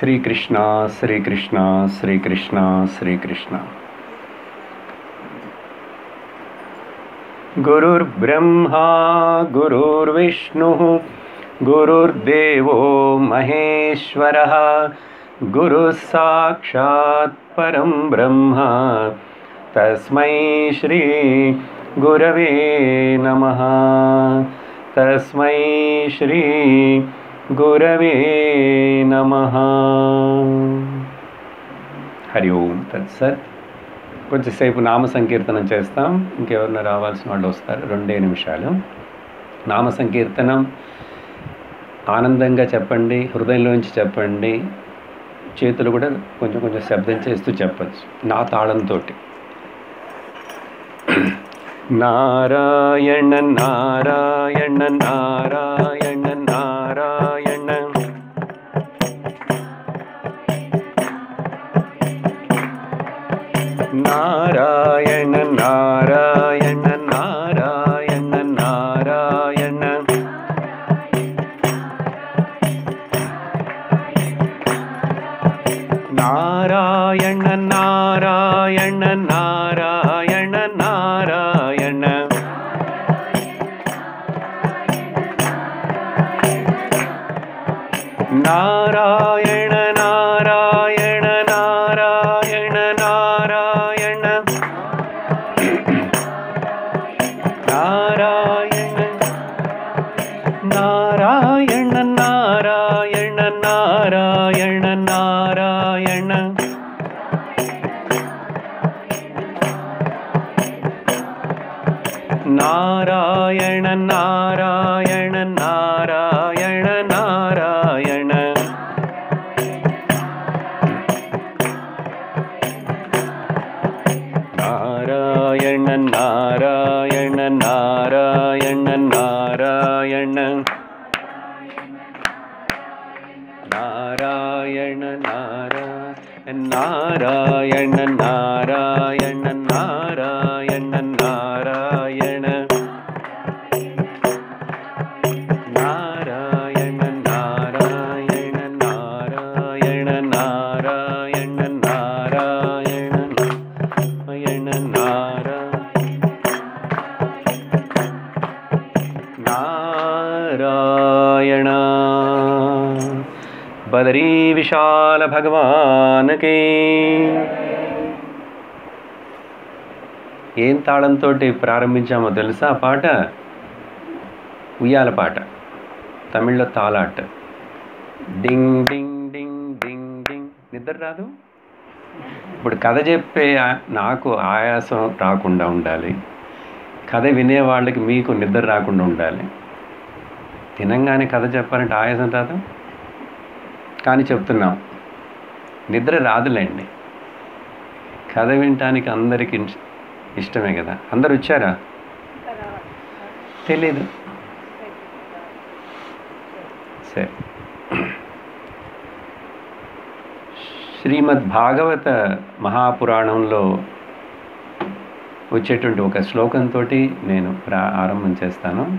श्रीकृष्ण श्रीकृष्ण श्रीकृष्ण श्रीकृष्ण। गुरुर्ब्रह्मा गुरुर्विष्णुः गुरुर्देवो महेश्वरः गुरुस्साक्षात् परं ब्रह्म। तस्मै श्रीगुरवे नमः। तस्मै श्री గురవే నమ హరి ఓం తత్సత్. కొంచెంసేపు నామ సంకీర్తనం చేస్తాం. ఇంకెవరన్నా రావాల్సిన వాళ్ళు వస్తారు. రెండే నిమిషాలు. నామ సంకీర్తనం ఆనందంగా చెప్పండి హృదయంలోంచి చెప్పండి. చేతులు కూడా కొంచెం కొంచెం శబ్దం చేస్తూ చెప్పచ్చు. నా తాళంతో నారాయణ నారాయణ నారాయణ. नारायण नारायण नारायण। नारायण नारायण नारायण नारायण नारायण नारायण। नारायण। नारायण नारायण बदरी विशाल भगवान के। ఏం తాళంతో ప్రారంభించామో తెలుసా? ఆ పాట ఉయ్యాల పాట. తమిళ్ళో తాలాట్ డింగ్ డింగ్ డింగ్ డింగ్ డింగ్. నిద్ర రాదు? ఇప్పుడు కథ చెప్పే నాకు ఆయాసం రాకుండా ఉండాలి. కథ వినే వాళ్ళకి మీకు నిద్ర రాకుండా ఉండాలి. తినంగానే కథ చెప్పాలంటే ఆయాసం రాదు? కానీ చెప్తున్నాం. నిద్ర రాదులేండి. కథ వినటానికి అందరికీ ఇష్టమే కదా. అందరు వచ్చారా? తెలీదు. సరే. శ్రీమద్ భాగవత మహాపురాణంలో వచ్చేటువంటి ఒక శ్లోకంతో నేను ప్రా ఆరంభం చేస్తాను.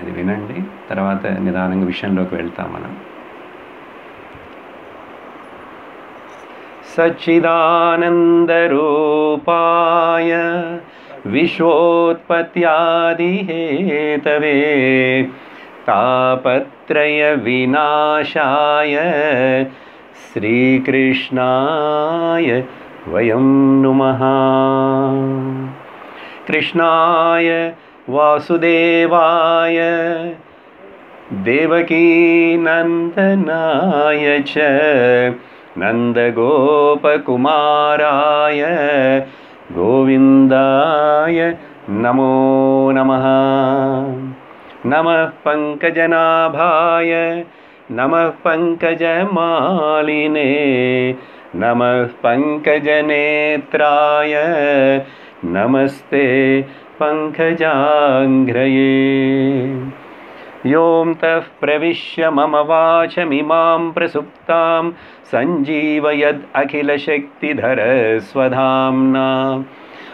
అది వినండి. తర్వాత నిదానంగా విషయంలోకి వెళ్తాం మనం. सच्चिदानन्दरूपाय विश्वोत्पत्त्यादिहेतवे तापत्रयविनाशाय श्रीकृष्णाय वयं नुमः। कृष्णाय वासुदेवाय देवकीनन्दनाय च नन्दगोपकुमाराय गोविन्दाय नमो नमः। नमः पङ्कजनाभाय नमः पङ्कजमालिने नमः पङ्कजनेत्राय नमस्ते पङ्कजाङ्घ्रये योऽन्तः प्रविश्य मम वाचमिमां प्रसुप्तां सञ्जीवयद् अखिलशक्तिधरस्वधाम्ना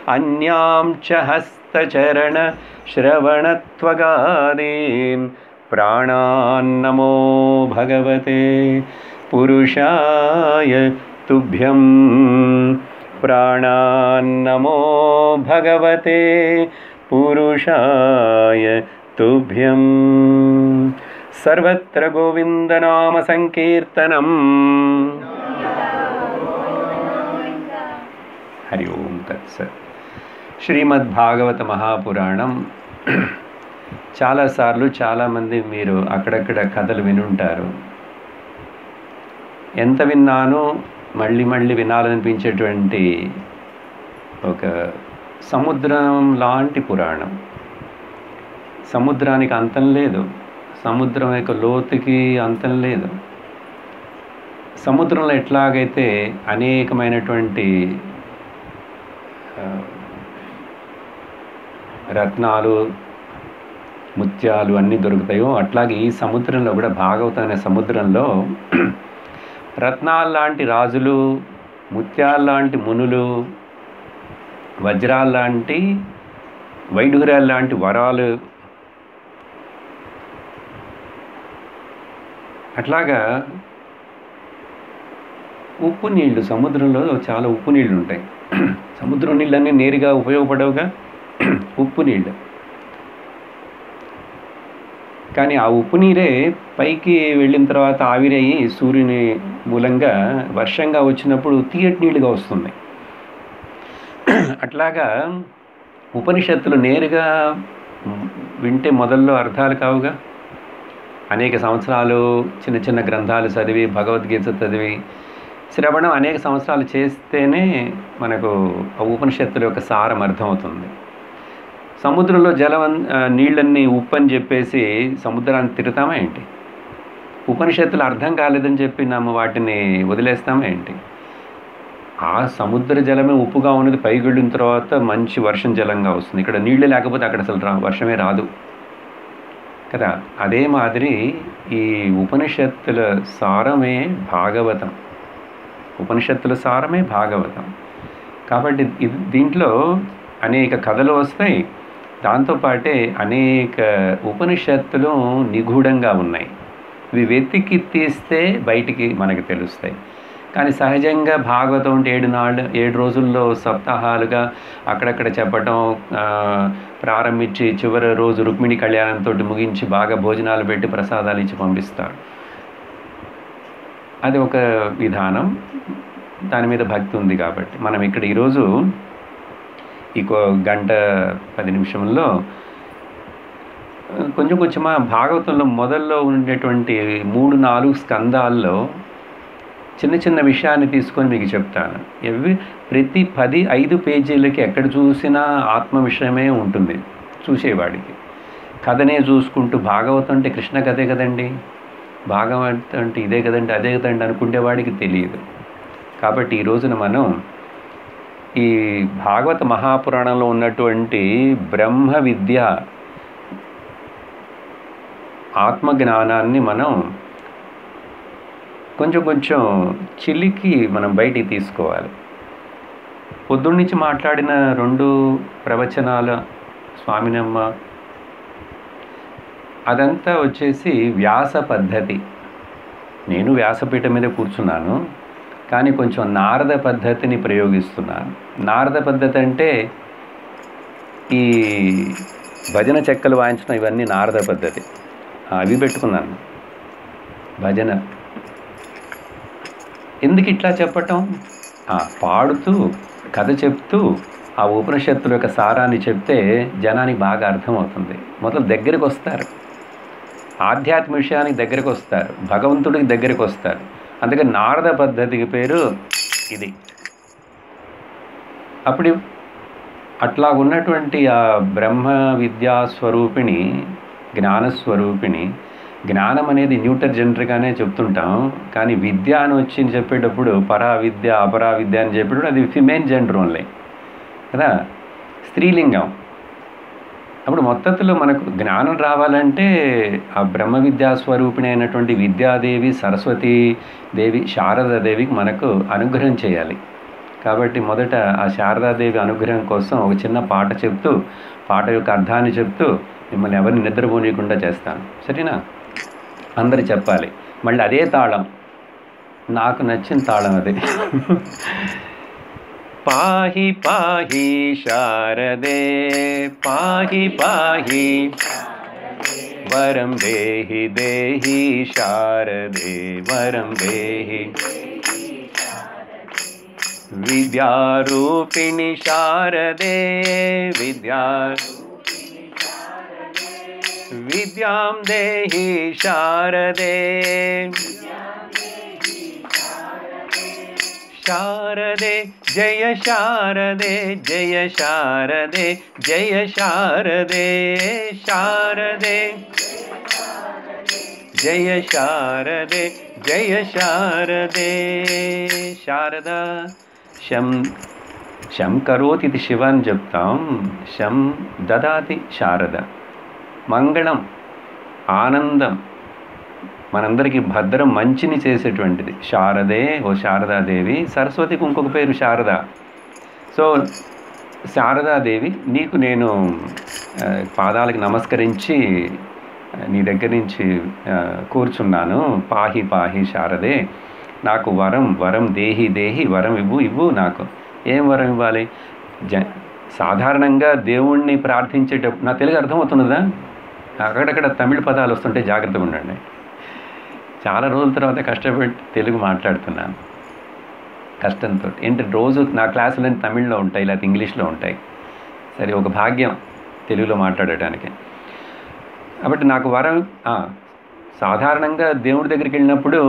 अन्यां च हस्तचरणश्रवणत्वगादीन् प्राणान्नमो भगवते। पुरुषाय तुभ्यं प्राणान्नमो भगवते। पुरुषाय తుభ్యం సర్వత్ర గోవిందనామ సంకీర్తనం హరి ఓం శ్రీమద్భాగవత మహాపురాణం చాలాసార్లు చాలామంది మీరు అక్కడక్కడ కథలు వినుంటారు. ఎంత విన్నానో మళ్ళీ మళ్ళీ వినాలనిపించేటువంటి ఒక సముద్రం లాంటి పురాణం. సముద్రానికి అంతం లేదు. సముద్రం యొక్క లోతుకి అంతం లేదు. సముద్రంలో ఎట్లాగైతే అనేకమైనటువంటి రత్నాలు ముత్యాలు అన్నీ దొరుకుతాయో అట్లాగే ఈ సముద్రంలో కూడా భాగవతం అనే సముద్రంలో రత్నాల్లాంటి రాజులు ముత్యాల్లాంటి మునులు వజ్రాలు లాంటి వైడూర్యాలు లాంటి వరాలు అట్లాగా ఉప్పు నీళ్ళు సముద్రంలో చాలా ఉప్పు నీళ్ళు ఉంటాయి. సముద్రం నీళ్ళన్నీ నేరుగా ఉపయోగపడవుగా? ఉప్పు నీళ్ళు కానీ ఆ ఉప్పు నీరే పైకి వెళ్ళిన తర్వాత ఆవిరయ్యి సూర్యుని మూలంగా వర్షంగా వచ్చినప్పుడు తీయటి నీళ్ళుగా వస్తుంది. అట్లాగా ఉపనిషత్తులు నేరుగా వింటే మొదల్లో అర్థాలు కావుగా? అనేక సంవత్సరాలు చిన్న చిన్న గ్రంథాలు చదివి భగవద్గీత చదివి శ్రవణం అనేక సంవత్సరాలు చేస్తేనే మనకు ఆ ఉపనిషత్తుల యొక్క సారం అర్థమవుతుంది. సముద్రంలో జలం నీళ్ళన్నీ ఉప్పు అని చెప్పేసి సముద్రాన్ని తిడతామా ఏంటి? ఉపనిషత్తులు అర్థం కాలేదని చెప్పి నమ్మ వాటిని వదిలేస్తామా ఏంటి? ఆ సముద్ర జలమే ఉప్పుగా ఉన్నది పైకి వెళ్ళిన తర్వాత మంచి వర్షం జలంగా వస్తుంది. ఇక్కడ నీళ్ళు లేకపోతే అక్కడ అసలు రా వర్షమే రాదు. కదా అదే మాదిరి ఈ ఉపనిషత్తుల సారమే భాగవతం. ఉపనిషత్తుల సారమే భాగవతం. కాబట్టి ఇది దీంట్లో అనేక కథలు వస్తాయి. దాంతోపాటే అనేక ఉపనిషత్తులు నిగూఢంగా ఉన్నాయి. ఇవి వెతికి తీస్తే బయటికి మనకు తెలుస్తాయి. కానీ సహజంగా భాగవతం అంటే ఏడు నాళ్ళు ఏడు రోజుల్లో సప్తాహాలుగా అక్కడక్కడ చెప్పటం ప్రారంభించి చివరి రోజు రుక్మిణి కళ్యాణంతో ముగించి బాగా భోజనాలు పెట్టి ప్రసాదాలు ఇచ్చి పంపిస్తారు. అది ఒక విధానం. దాని మీద భక్తి ఉంది కాబట్టి. మనం ఇక్కడ ఈరోజు ఇంకో గంట పది నిమిషంలో కొంచెం కొంచెం భాగవతంలో మొదల్లో ఉండేటువంటి మూడు నాలుగు స్కందాల్లో చిన్న చిన్న విషయాన్ని తీసుకొని మీకు చెప్తాను. ఎవ్రీ ప్రతి పది ఐదు పేజీలకి ఎక్కడ చూసినా ఆత్మ విషయమే ఉంటుంది చూసేవాడికి. కథనే చూసుకుంటూ భాగవతం అంటే కృష్ణ కథే కదండి. భాగవతం అంటే ఇదే కదండి అదే కదండి అనుకునేవాడికి తెలియదు. కాబట్టి ఈ రోజున మనం ఈ భాగవత మహాపురాణంలో ఉన్నటువంటి బ్రహ్మ విద్య ఆత్మజ్ఞానాన్ని మనం కొంచెం కొంచెం చిలికి మనం బయటికి తీసుకోవాలి. పొద్దున్న నుంచి మాట్లాడిన రెండు ప్రవచనాల స్వామినమ్మ అదంతా వచ్చేసి వ్యాస పద్ధతి. నేను వ్యాసపీఠం మీద కూర్చున్నాను కానీ కొంచెం నారద పద్ధతిని ప్రయోగిస్తున్నాను. నారద పద్ధతి అంటే ఈ భజన చెక్కలు వాయించడం ఇవన్నీ నారద పద్ధతి. అవి పెట్టుకున్నాను. భజన. ఎందుకు ఇట్లా చెప్పటం? పాడుతూ కథ చెప్తూ ఆ ఉపనిషత్తుల యొక్క సారాన్ని చెప్తే జనానికి బాగా అర్థమవుతుంది. మొదలు దగ్గరికి వస్తారు ఆధ్యాత్మిక విషయానికి దగ్గరికి వస్తారు భగవంతుడికి దగ్గరికి వస్తారు అందుకని నారద పద్ధతికి పేరు ఇది. అప్పుడు అట్లా ఉన్నటువంటి ఆ బ్రహ్మ విద్యా స్వరూపిణి జ్ఞానస్వరూపిణి జ్ఞానం అనేది న్యూటర్ జనరల్గానే చెప్తుంటాం కానీ విద్య అని వచ్చి చెప్పేటప్పుడు పరా విద్య అపరా విద్య అని చెప్పేటప్పుడు అది ఫిమేన్ జెండర్ ఓన్లీ. కదా? స్త్రీలింగం. అప్పుడు మొత్తంలో మనకు జ్ఞానం రావాలంటే ఆ బ్రహ్మ విద్యా స్వరూపిణి అయినటువంటి విద్యాదేవి సరస్వతి దేవి శారదాదేవికి మనకు అనుగ్రహం చేయాలి. కాబట్టి మొదట ఆ శారదాదేవి అనుగ్రహం కోసం ఒక చిన్న పాట చెప్తూ పాట యొక్క అర్థాన్ని చెప్తూ మిమ్మల్ని ఎవరిని నిద్రపోనీయకుండా చేస్తాను. సరేనా? అందరు చెప్పాలి. మళ్ళీ అదే తాళం. నాకు నచ్చిన తాళం అది. పాహి పాహి శారదే. పాహి పాహి వరం దేహి దేహి శారదే. వరం దేహి విద్యారూపిణి శారదే. విద్యారూ విద్యాం దేహి శారదే శారదే జయ శారదే జయ శారదే జయ శారదే శారదే జయ శారదే జయ శారదే శారదా శం శం కరోతి ఇది శివ అని చెప్తాం శం దదాతి శారద మంగళం ఆనందం. మనందరికీ భద్రం మంచిని చేసేటువంటిది. శారదే ఓ శారదాదేవి సరస్వతికి ఇంకొక పేరు శారద. సో శారదాదేవి నీకు నేను పాదాలకు నమస్కరించి నీ దగ్గర నుంచి కూర్చున్నాను. పాహి పాహి శారదే. నాకు వరం వరం దేహి దేహి వరం ఇవ్వు ఇవ్వు నాకు. ఏం వరం ఇవ్వాలి? జ సాధారణంగా దేవుణ్ణి ప్రార్థించేటప్పుడు నా తెలుగు అర్థమవుతున్నదా? అక్కడక్కడ తమిళ పదాలు వస్తుంటే జాగ్రత్తగా ఉండండి. చాలా రోజుల తర్వాత కష్టపడి తెలుగు మాట్లాడుతున్నాను. కష్టంతో. ఏంటి రోజు నా క్లాసులన్నీ తమిళ్ళో ఉంటాయి లేకపోతే ఇంగ్లీష్లో ఉంటాయి. సరే ఒక భాగ్యం తెలుగులో మాట్లాడటానికి. కాబట్టి నాకు వరం సాధారణంగా దేవుడి దగ్గరికి వెళ్ళినప్పుడు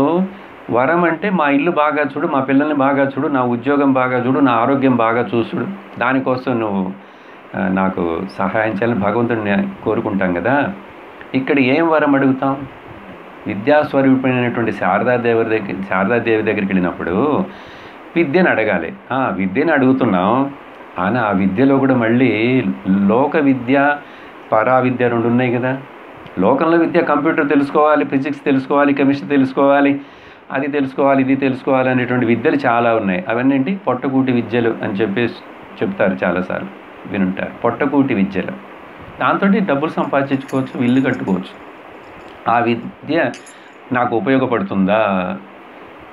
వరం అంటే మా ఇల్లు బాగా చూడు మా పిల్లల్ని బాగా చూడు నా ఉద్యోగం బాగా చూడు నా ఆరోగ్యం బాగా చూసుడు దానికోసం నువ్వు నాకు సహాయం చేయాలని భగవంతుడిని కోరుకుంటాం కదా. ఇక్కడ ఏం వరం అడుగుతాం? విద్యాస్వరూపమైనటువంటి శారదాదేవి దగ్గర శారదాదేవి దగ్గరికి వెళ్ళినప్పుడు విద్యను అడగాలి. విద్యను అడుగుతున్నాం. కానీ ఆ విద్యలో కూడా మళ్ళీ లోక విద్య పరా విద్య రెండు ఉన్నాయి కదా. లోకంలో విద్య కంప్యూటర్ తెలుసుకోవాలి ఫిజిక్స్ తెలుసుకోవాలి కెమిస్ట్రీ తెలుసుకోవాలి అది తెలుసుకోవాలి ఇది తెలుసుకోవాలి అనేటువంటి విద్యలు చాలా ఉన్నాయి. అవన్నీ ఏంటి? పొట్టకూటి విద్యలు అని చెప్పేసి చెప్తారు చాలాసార్లు. వినుంటారు. పొట్టకూటి విద్యలు. దాంతో డబ్బులు సంపాదించుకోవచ్చు ఇల్లు కట్టుకోవచ్చు. ఆ విద్య నాకు ఉపయోగపడుతుందా?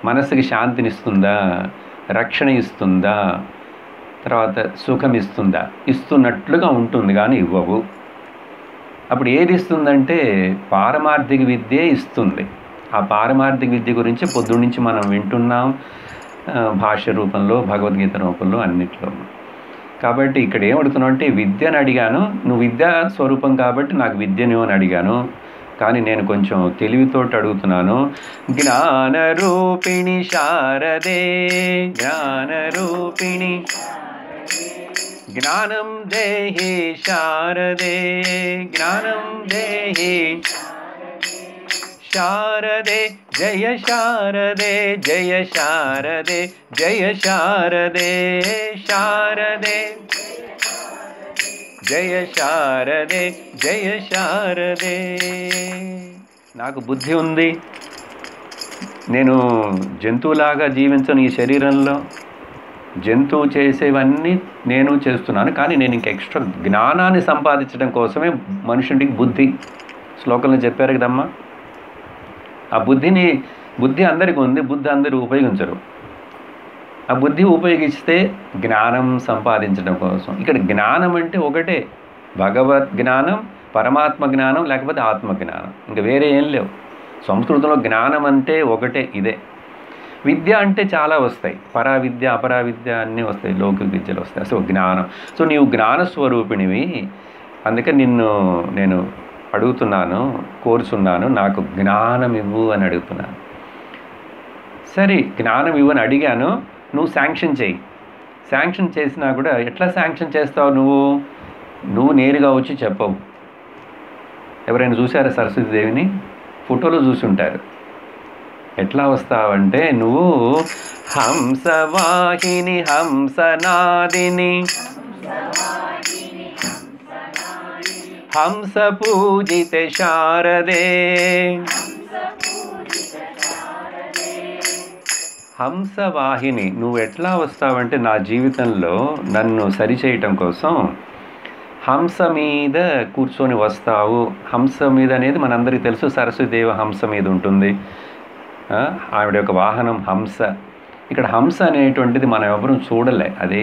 మనసుకి శాంతినిస్తుందా? రక్షణ ఇస్తుందా? తర్వాత సుఖం ఇస్తుందా? ఇస్తున్నట్లుగా ఉంటుంది కానీ ఇవ్వవు. అప్పుడు ఏది ఇస్తుందంటే పారమార్థిక విద్యే ఇస్తుంది. ఆ పారమార్థిక విద్య గురించి పొద్దున్నుంచి మనం వింటున్నాం. భాష రూపంలో భగవద్గీత రూపంలో అన్నిట్లో కాబట్టి ఇక్కడ ఏమడుతున్నావు అంటే విద్యను అడిగాను. నువ్వు విద్యా స్వరూపం కాబట్టి నాకు విద్యను అని అడిగాను. కానీ నేను కొంచెం తెలివితోటి అడుగుతున్నాను. జ్ఞానరూపిణి శారదే జ్ఞానరూపిణి. జ్ఞానం దేహి శారదే జ్ఞానం దేహి శారదే జయ శారదే జయ శారదే జయ శారదే శారదే జయ శారదే జయ శారదే నాకు బుద్ధి ఉంది. నేను జంతువులాగా జీవించను ఈ శరీరంలో. జంతువు చేసేవన్నీ నేను చేస్తున్నాను. కానీ నేను ఇంక ఎక్స్ట్రా జ్ఞానాన్ని సంపాదించడం కోసమే మనుషుడికి బుద్ధి. శ్లోకంలో చెప్పారు కదమ్మా? ఆ బుద్ధిని బుద్ధి అందరికీ ఉంది బుద్ధి అందరూ ఉపయోగించరు. ఆ బుద్ధి ఉపయోగిస్తే జ్ఞానం సంపాదించడం కోసం. ఇక్కడ జ్ఞానం అంటే ఒకటే. భగవద్ జ్ఞానం పరమాత్మ జ్ఞానం లేకపోతే ఆత్మ జ్ఞానం ఇంకా వేరే ఏం లేవు. సంస్కృతంలో జ్ఞానం అంటే ఒకటే ఇదే. విద్య అంటే చాలా వస్తాయి. పరా విద్య అపరా విద్య అన్నీ వస్తాయి. లౌకిక విద్యలు వస్తాయి. సో జ్ఞానం. సో నీవు జ్ఞాన స్వరూపిణివి అందుకే నిన్ను నేను అడుగుతున్నాను కోరుచున్నాను నాకు జ్ఞానం ఇవ్వు అని అడుగుతున్నాను. సరే జ్ఞానం ఇవ్వని అడిగాను నువ్వు శాంక్షన్ చేయి. శాంక్షన్ చేసినా కూడా ఎట్లా శాంక్షన్ చేస్తావు నువ్వు? నువ్వు నేరుగా వచ్చి చెప్పవు. ఎవరైనా చూసారా సరస్వతీదేవిని? ఫోటోలో చూసి ఉంటారు. ఎట్లా వస్తావంటే నువ్వు హంసవాహిని హంసనాదిని హంస పూజిత శారదే. హంసవాహిని నువ్వు ఎట్లా వస్తావంటే నా జీవితంలో నన్ను సరిచేయటం కోసం హంస మీద కూర్చొని వస్తావు. హంస మీద అనేది మనందరికీ తెలుసు సరస్వతిదేవి హంస మీద ఉంటుంది. ఆవిడ యొక్క వాహనం హంస. ఇక్కడ హంస అనేటువంటిది మనం ఎవరూ చూడలే. అది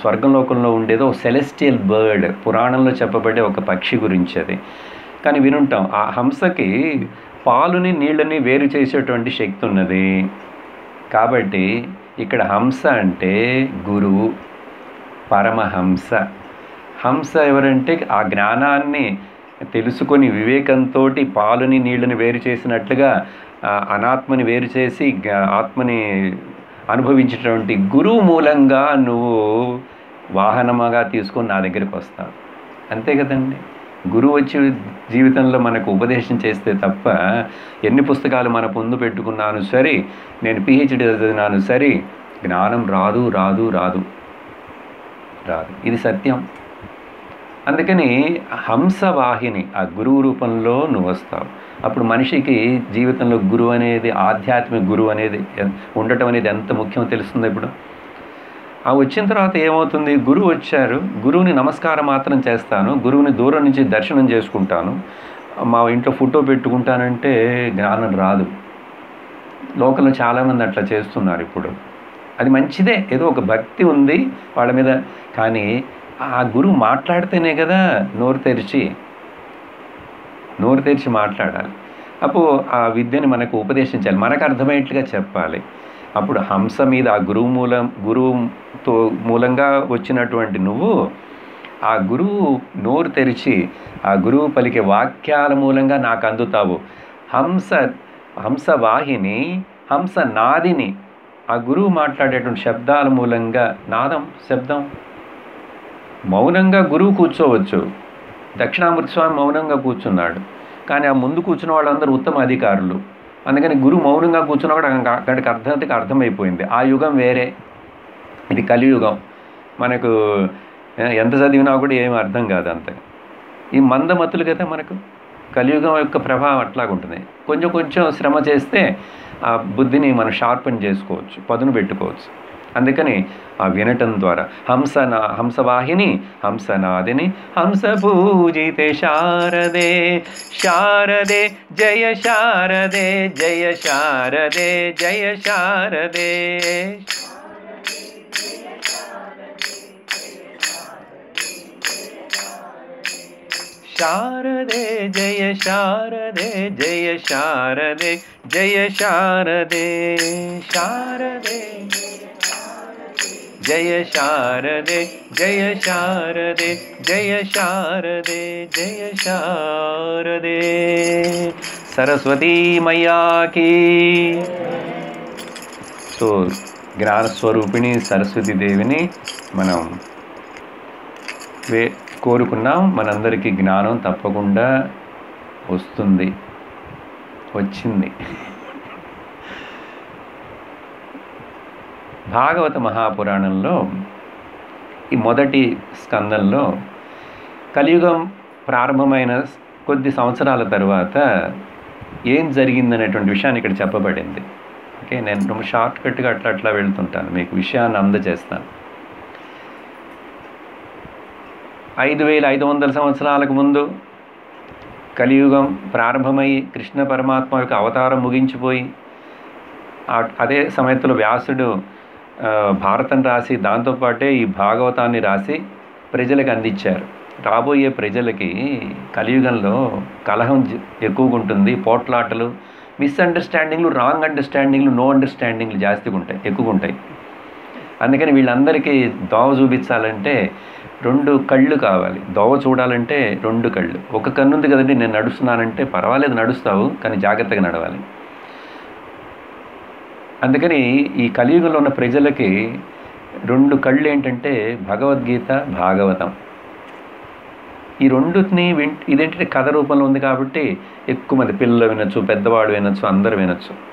స్వర్గలోకంలో ఉండేదో సెలెస్టియల్ బర్డ్. పురాణంలో చెప్పబడే ఒక పక్షి గురించి అది. కానీ వినుంటాం ఆ హంసకి పాలుని నీళ్ళని వేరు చేసేటువంటి శక్తి ఉన్నది. కాబట్టి ఇక్కడ హంస అంటే గురువు పరమహంస. హంస ఎవరంటే ఆ జ్ఞానాన్ని తెలుసుకొని వివేకంతో పాలుని నీళ్ళని వేరు చేసినట్లుగా అనాత్మని వేరు చేసి ఆత్మని అనుభవించినటువంటి గురువు మూలంగా నువ్వు వాహనముగా తీసుకొని నా దగ్గరికి వస్తావు అంతే కదండి. గురువు వచ్చి జీవితంలో మనకు ఉపదేశం చేస్తే తప్ప ఎన్ని పుస్తకాలు మన పొందు పెట్టుకున్నాను సరే నేను పిహెచ్డి చదివినాను సరే జ్ఞానం రాదు రాదు రాదు. రాదు. ఇది సత్యం. అందుకని హంసవాహిని ఆ గురువు రూపంలో నువ్వు వస్తావు. అప్పుడు మనిషికి జీవితంలో గురువు అనేది ఆధ్యాత్మిక గురువు అనేది ఉండటం అనేది ఎంత ముఖ్యమో తెలుస్తుంది ఇప్పుడు? ఆ వచ్చిన తర్వాత ఏమవుతుంది? గురువు వచ్చారు. గురువుని నమస్కారం మాత్రం చేస్తాను. గురువుని దూరం నుంచి దర్శనం చేసుకుంటాను. మా ఇంట్లో ఫోటో పెట్టుకుంటానంటే జ్ఞానం రాదు. లోకంలో చాలామంది అట్లా చేస్తున్నారు ఇప్పుడు. అది మంచిదే. ఏదో ఒక భక్తి ఉంది వాళ్ళ మీద. కానీ ఆ గురువు మాట్లాడితేనే కదా నోరు తెరిచి నోరు తెరిచి మాట్లాడాలి. అప్పుడు ఆ విద్యని మనకు ఉపదేశించాలి మనకు అర్థమయ్యేట్లుగా చెప్పాలి. అప్పుడు హంస మీద ఆ గురువు మూలం గురువుతో మూలంగా వచ్చినటువంటి నువ్వు ఆ గురువు నోరు తెరిచి ఆ గురువు పలికే వాక్యాల మూలంగా నాకు అందుతావు. హంస హంస వాహిని హంస నాదిని ఆ గురువు మాట్లాడేటువంటి శబ్దాల మూలంగా నాదం శబ్దం మౌనంగా గురువు కూర్చోవచ్చు. దక్షిణామృత స్వామి మౌనంగా కూర్చున్నాడు. కానీ ఆ ముందు కూర్చున్న వాళ్ళందరూ ఉత్తమ అధికారులు. అందుకని గురువు మౌనంగా కూర్చున్నా కూడా అక్కడికి అర్థానికి అర్థమైపోయింది. ఆ యుగం వేరే. ఇది కలియుగం. మనకు ఎంత చదివినా కూడా ఏమీ అర్థం కాదు అంతే. ఈ మందమతులు కదా మనకు? కలియుగం యొక్క ప్రభావం అట్లాగుంటుంది. కొంచెం కొంచెం శ్రమ చేస్తే ఆ బుద్ధిని మనం షార్పన్ చేసుకోవచ్చు పదును పెట్టుకోవచ్చు. అందుకని ఆ వినటం ద్వారా హంసనా హంసవాహిని హంసనాదిని హంస పూజితే శారదే శారదే జయ శారదే జయ శారదే జయ శారదే. శారదే జయ శారదే జయ శారదే జయ శారదే. జయ శారదే జయ శారదే జయ శారదే జయ శారదే. సరస్వతీ మయ్యాకి. సో జ్ఞానస్వరూపిణి సరస్వతి దేవిని మనం వే కోరుకున్నాం. మనందరికీ జ్ఞానం తప్పకుండా వస్తుంది. వచ్చింది. భాగవత మహాపురాణంలో ఈ మొదటి స్కందంలో కలియుగం ప్రారంభమైన కొద్ది సంవత్సరాల తర్వాత ఏం జరిగిందనేటువంటి విషయాన్ని ఇక్కడ చెప్పబడింది ఓకే నేను ரொம்ப షార్ట్ కట్గా అట్లా అట్లా వెళ్తుంటాను మీకు విషయాన్ని అందజేస్తాను ఐదు వేల ఐదు వందల సంవత్సరాలకు ముందు కలియుగం ప్రారంభమై కృష్ణ పరమాత్మ యొక్క అవతారం ముగించిపోయి ఆ- అదే సమయంలో వ్యాసుడు ఆ, భారతం రాసి దాంతోపాటే ఈ భాగవతాన్ని రాసి ప్రజలకు అందించారు. రాబోయే ప్రజలకి కలియుగంలో కలహం ఎక్కువగా ఉంటుంది. పోట్లాటలు మిస్అండర్స్టాండింగ్లు రాంగ్ అండర్స్టాండింగ్లు నో అండర్స్టాండింగ్లు జాస్తిగా ఉంటాయి ఎక్కువగా ఉంటాయి. అందుకని వీళ్ళందరికీ దోవ చూపించాలంటే రెండు కళ్ళు కావాలి. దోవ చూడాలంటే రెండు కళ్ళు. ఒక కన్ను ఉంది కదండి నేను నడుస్తున్నానంటే పర్వాలేదు నడుస్తావు కానీ జాగ్రత్తగా నడవాలి. అందుకని ఈ కలియుగంలో ఉన్న ప్రజలకి రెండు కళ్ళు ఏంటంటే భగవద్గీత భాగవతం. ఈ రెండుని విన్ ఇదేంటంటే కథ రూపంలో ఉంది కాబట్టి ఎక్కువ మంది పిల్లలు వినొచ్చు పెద్దవాడు వినొచ్చు అందరు వినొచ్చు.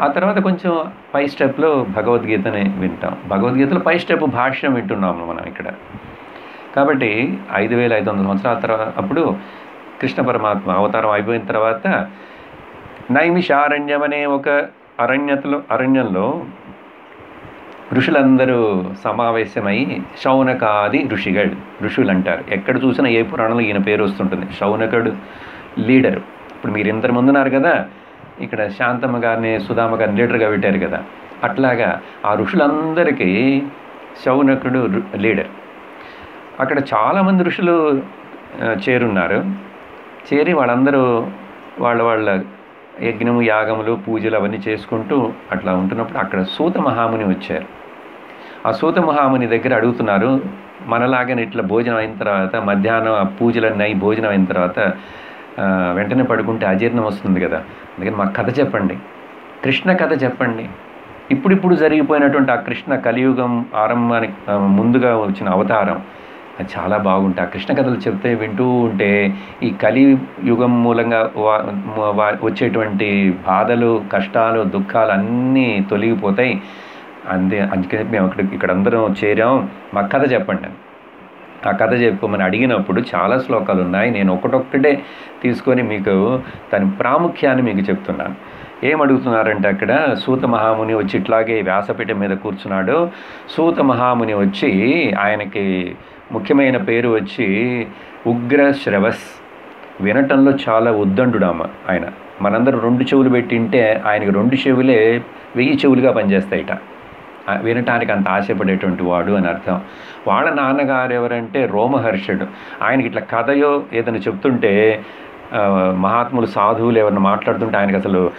ఆ తర్వాత కొంచెం పై స్టెప్లో భగవద్గీతని వింటాం. భగవద్గీతలో పై స్టెప్ భాష్యం వింటున్నాము మనం ఇక్కడ. కాబట్టి ఐదు వేల ఐదు వందల సంవత్సరాల తర్వాత అప్పుడు కృష్ణ పరమాత్మ అవతారం అయిపోయిన తర్వాత నైమిషారణ్యం అనే ఒక అరణ్యతలో అరణ్యంలో ఋషులందరూ సమావేశమై శౌనకాది ఋషిగడు ఋషులు అంటారు ఎక్కడ చూసినా ఏ పురాణంలో ఈయన పేరు వస్తుంటుంది. శౌనకుడు లీడరు. ఇప్పుడు మీరు ఇంతకు ముందున్నారు కదా ఇక్కడ శాంతమ్మ గారిని సుధామ గారిని లీడర్గా పెట్టారు కదా అట్లాగా ఆ ఋషులందరికీ శౌనకుడు లీడర్. అక్కడ చాలామంది ఋషులు చేరున్నారు. చేరి వాళ్ళందరూ వాళ్ళ వాళ్ళ యజ్ఞము యాగములు పూజలు అవన్నీ చేసుకుంటూ అట్లా ఉంటున్నప్పుడు అక్కడ సూత మహాముని వచ్చారు. ఆ సూత మహాముని దగ్గర అడుగుతున్నారు మనలాగానే ఇట్లా భోజనం అయిన తర్వాత మధ్యాహ్నం ఆ పూజలన్నీ అయి భోజనం అయిన తర్వాత వెంటనే పడుకుంటే అజీర్ణం వస్తుంది కదా. అందుకని మాకు కథ చెప్పండి. కృష్ణ కథ చెప్పండి. ఇప్పుడిప్పుడు జరిగిపోయినటువంటి ఆ కృష్ణ కలియుగం ఆరంభానికి ముందుగా వచ్చిన అవతారం. చాలా బాగుంటాయి ఆ కృష్ణ కథలు చెప్తే వింటూ ఉంటే ఈ కలి యుగం మూలంగా వచ్చేటువంటి బాధలు కష్టాలు దుఃఖాలు అన్నీ తొలగిపోతాయి. అంతే అందుకని మేము అక్కడ ఇక్కడ అందరం చేరాం. మా కథ చెప్పండి. ఆ కథ చెప్పమని అడిగినప్పుడు చాలా శ్లోకాలు ఉన్నాయి. నేను ఒకటొక్కటే తీసుకొని మీకు దాని ప్రాముఖ్యాన్ని మీకు చెప్తున్నాను. ఏం అడుగుతున్నారంటే అక్కడ సూత మహాముని వచ్చి ఇట్లాగే వ్యాసపీఠం మీద కూర్చున్నాడు. సూత మహాముని వచ్చి ఆయనకి ముఖ్యమైన పేరు వచ్చి ఉగ్ర శ్రవస్ వినటంలో చాలా ఉద్దండుడామ ఆయన. మనందరం రెండు చెవులు పెట్టింటే ఆయనకి రెండు చెవులే వెయ్యి చెవులుగా పనిచేస్తాయిట. వినటానికి అంత ఆశపడేటువంటి వాడు అని అర్థం. వాళ్ళ నాన్నగారు ఎవరంటే రోమహర్షుడు. ఆయనకి ఇట్లా కథయో ఏదైనా చెప్తుంటే మహాత్ములు సాధువులు ఎవరిని మాట్లాడుతుంటే ఆయనకి అసలు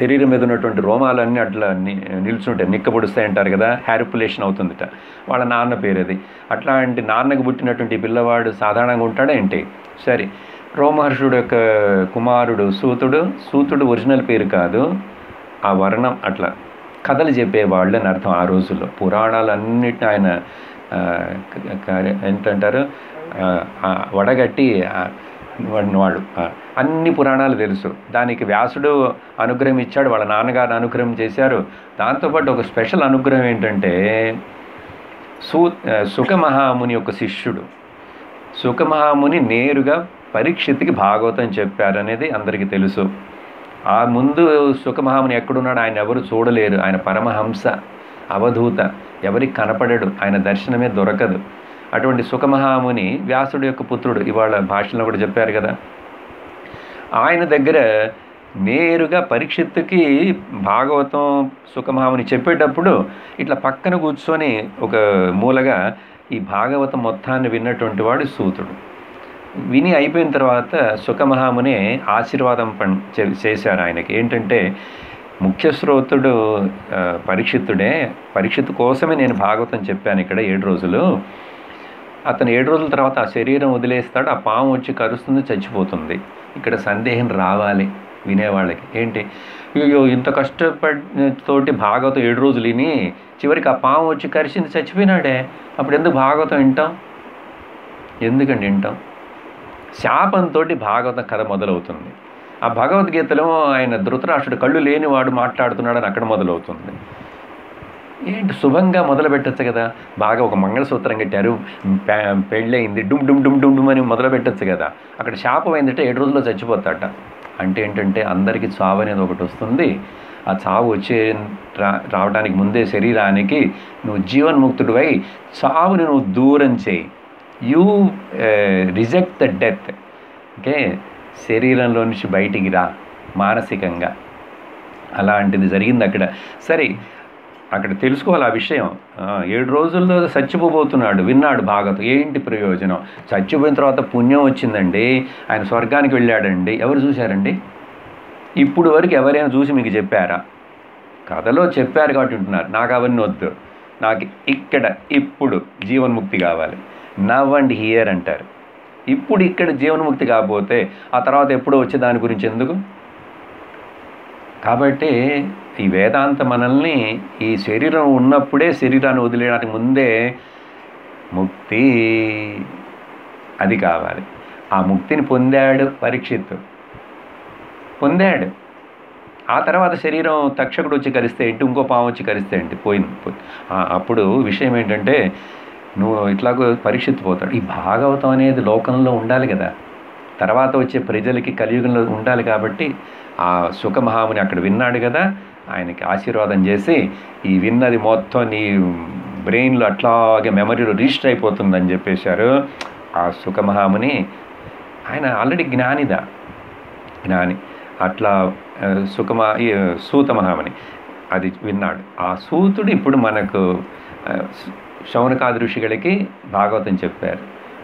శరీరం మీద ఉన్నటువంటి రోమాలన్నీ అట్లా ని- నిల్చుంటాయి నిక్కబొడుస్తాయి అంటారు కదా హ్యారిపులేషన్ అవుతుందిట. వాళ్ళ నాన్న పేరు అది అట్లాంటి నాన్నకు పుట్టినటువంటి పిల్లవాడు సాధారణంగా ఉంటాడా ఏంటి? సరే. రోమహర్షుడు యొక్క కుమారుడు సూతుడు సూతుడు ఒరిజినల్ పేరు కాదు ఆ వర్ణం అట్లా. కథలు చెప్పేవాళ్ళు అని అర్థం ఆ రోజుల్లో. పురాణాలన్నిటిని ఆయన ఏంటంటారు? వడగట్టి వాడిని వాడు అన్ని పురాణాలు తెలుసు. దానికి వ్యాసుడు అనుగ్రహం ఇచ్చాడు వాళ్ళ నాన్నగారు అనుగ్రహం చేశారు. దాంతోపాటు ఒక స్పెషల్ అనుగ్రహం ఏంటంటే సూ సుఖమహాముని యొక్క శిష్యుడు. సుఖమహాముని నేరుగా పరీక్షిత్కి భాగవతం చెప్పారనేది అందరికీ తెలుసు. ఆ ముందు సుఖమహాముని ఎక్కడున్నాడు ఆయన ఎవరు చూడలేరు. ఆయన పరమహంస అవధూత. ఎవరికి కనపడడు. ఆయన దర్శనమే దొరకదు. అటువంటి సుఖమహాముని వ్యాసుడు యొక్క పుత్రుడు ఇవాళ భాషలో కూడా చెప్పారు కదా. ఆయన దగ్గర నేరుగా పరీక్షిత్తుకి భాగవతం సుఖమహాముని చెప్పేటప్పుడు ఇట్లా పక్కన కూర్చొని ఒక మూలగా ఈ భాగవతం మొత్తాన్ని విన్నటువంటి వాడు సూతుడు. విని అయిపోయిన తర్వాత సుఖమహామునే ఆశీర్వాదం పం చే- చేశారు ఆయనకి. ఏంటంటే ముఖ్య శ్రోతుడు పరీక్షిత్తుడే పరీక్షిత్తు కోసమే నేను భాగవతం చెప్పాను ఇక్కడ ఏడు రోజులు. అతను ఏడు రోజుల తర్వాత ఆ శరీరం వదిలేస్తాడు ఆ పాము వచ్చి కరుస్తుంది చచ్చిపోతుంది. ఇక్కడ సందేహం రావాలి వినేవాళ్ళకి. ఏంటి? అయ్యో ఇంత కష్టపడి తోటి భాగవతం ఏడు రోజులు విని చివరికి ఆ పాము వచ్చి కరిచింది చచ్చిపోయినాడే. అప్పుడు ఎందుకు భాగవతం వింటాం? ఎందుకండి వింటాం? శాపంతో భాగవతం కథ మొదలవుతుంది. ఆ భగవద్గీతలో ఆయన ధృతరాష్ట్రుడు కళ్ళు లేనివాడు మాట్లాడుతున్నాడని అక్కడ మొదలవుతుంది. ఏంటి శుభంగా మొదలు పెట్టచ్చు కదా? బాగా ఒక మంగళసూత్రం కట్టారు. పె- పెళ్ళయింది. డుమ్ డుమ్ డుమ్ డుమ్ డుమ్ అని మొదలు పెట్టచ్చు కదా? అక్కడ శాపం అయిందంటే ఏడు రోజుల్లో చచ్చిపోతాట అంటే ఏంటంటే అందరికీ చావు అనేది ఒకటి వస్తుంది. ఆ చావు వచ్చే రా రావడానికి ముందే శరీరానికి నువ్వు జీవన్ముక్తుడివై చావుని నువ్వు దూరం చేయి. You reject the death. Okay? శరీరంలో నుంచి బయటికి రా. మానసికంగా. అలాంటిది జరిగింది అక్కడ. సరే అక్కడ తెలుసుకోవాలి ఆ విషయం. ఏడు రోజుల్లో చచ్చిపోబోతున్నాడు విన్నాడు భాగవత. ఏంటి ప్రయోజనం? చచ్చిపోయిన తర్వాత పుణ్యం వచ్చిందండి ఆయన స్వర్గానికి వెళ్ళాడండి. ఎవరు చూశారండి? ఇప్పుడు వరకు ఎవరైనా చూసి మీకు చెప్పారా? కథలో చెప్పారు కాబట్టి ఉంటున్నారు. నాకు అవన్నీ వద్దు. నాకు ఇక్కడ ఇప్పుడు జీవన్ముక్తి కావాలి. నవ్ అండ్ హియర్ అంటారు. ఇప్పుడు ఇక్కడ జీవన్ముక్తి కాకపోతే ఆ తర్వాత ఎప్పుడో వచ్చే దాని గురించి ఎందుకు? కాబట్టి ఈ వేదాంత మనల్ని ఈ శరీరం ఉన్నప్పుడే శరీరాన్ని వదిలేయడానికి ముందే ముక్తి అది కావాలి. ఆ ముక్తిని పొందాడు పరీక్షిత్తు. పొందాడు. ఆ తర్వాత శరీరం తక్షకుడు వచ్చి కలిస్తే ఏంటి? ఇంకో పాము వచ్చి కలిస్తే ఏంటి? పోయింది. పోయి- అప్పుడు విషయం ఏంటంటే నువ్వు ఇట్లాగో పరీక్షిత్తు పోతాడు ఈ భాగవతం అనేది లోకంలో ఉండాలి కదా. తర్వాత వచ్చే ప్రజలకి కలియుగంలో ఉండాలి కాబట్టి ఆ సుఖమహాముని అక్కడ విన్నాడు కదా. ఆయనకి ఆశీర్వాదం చేసి ఈ విన్నది మొత్తం నీ బ్రెయిన్లో అట్లాగే మెమరీలో రిజిస్టర్ అయిపోతుందని చెప్పేశారు ఆ సుఖమహాముని. ఆయన ఆల్రెడీ జ్ఞానిదా? జ్ఞాని. అట్లా సుఖమా సూత మహాముని. అది విన్నాడు. ఆ సూతుడు ఇప్పుడు మనకు శౌనకాది భాగవతం చెప్పారు.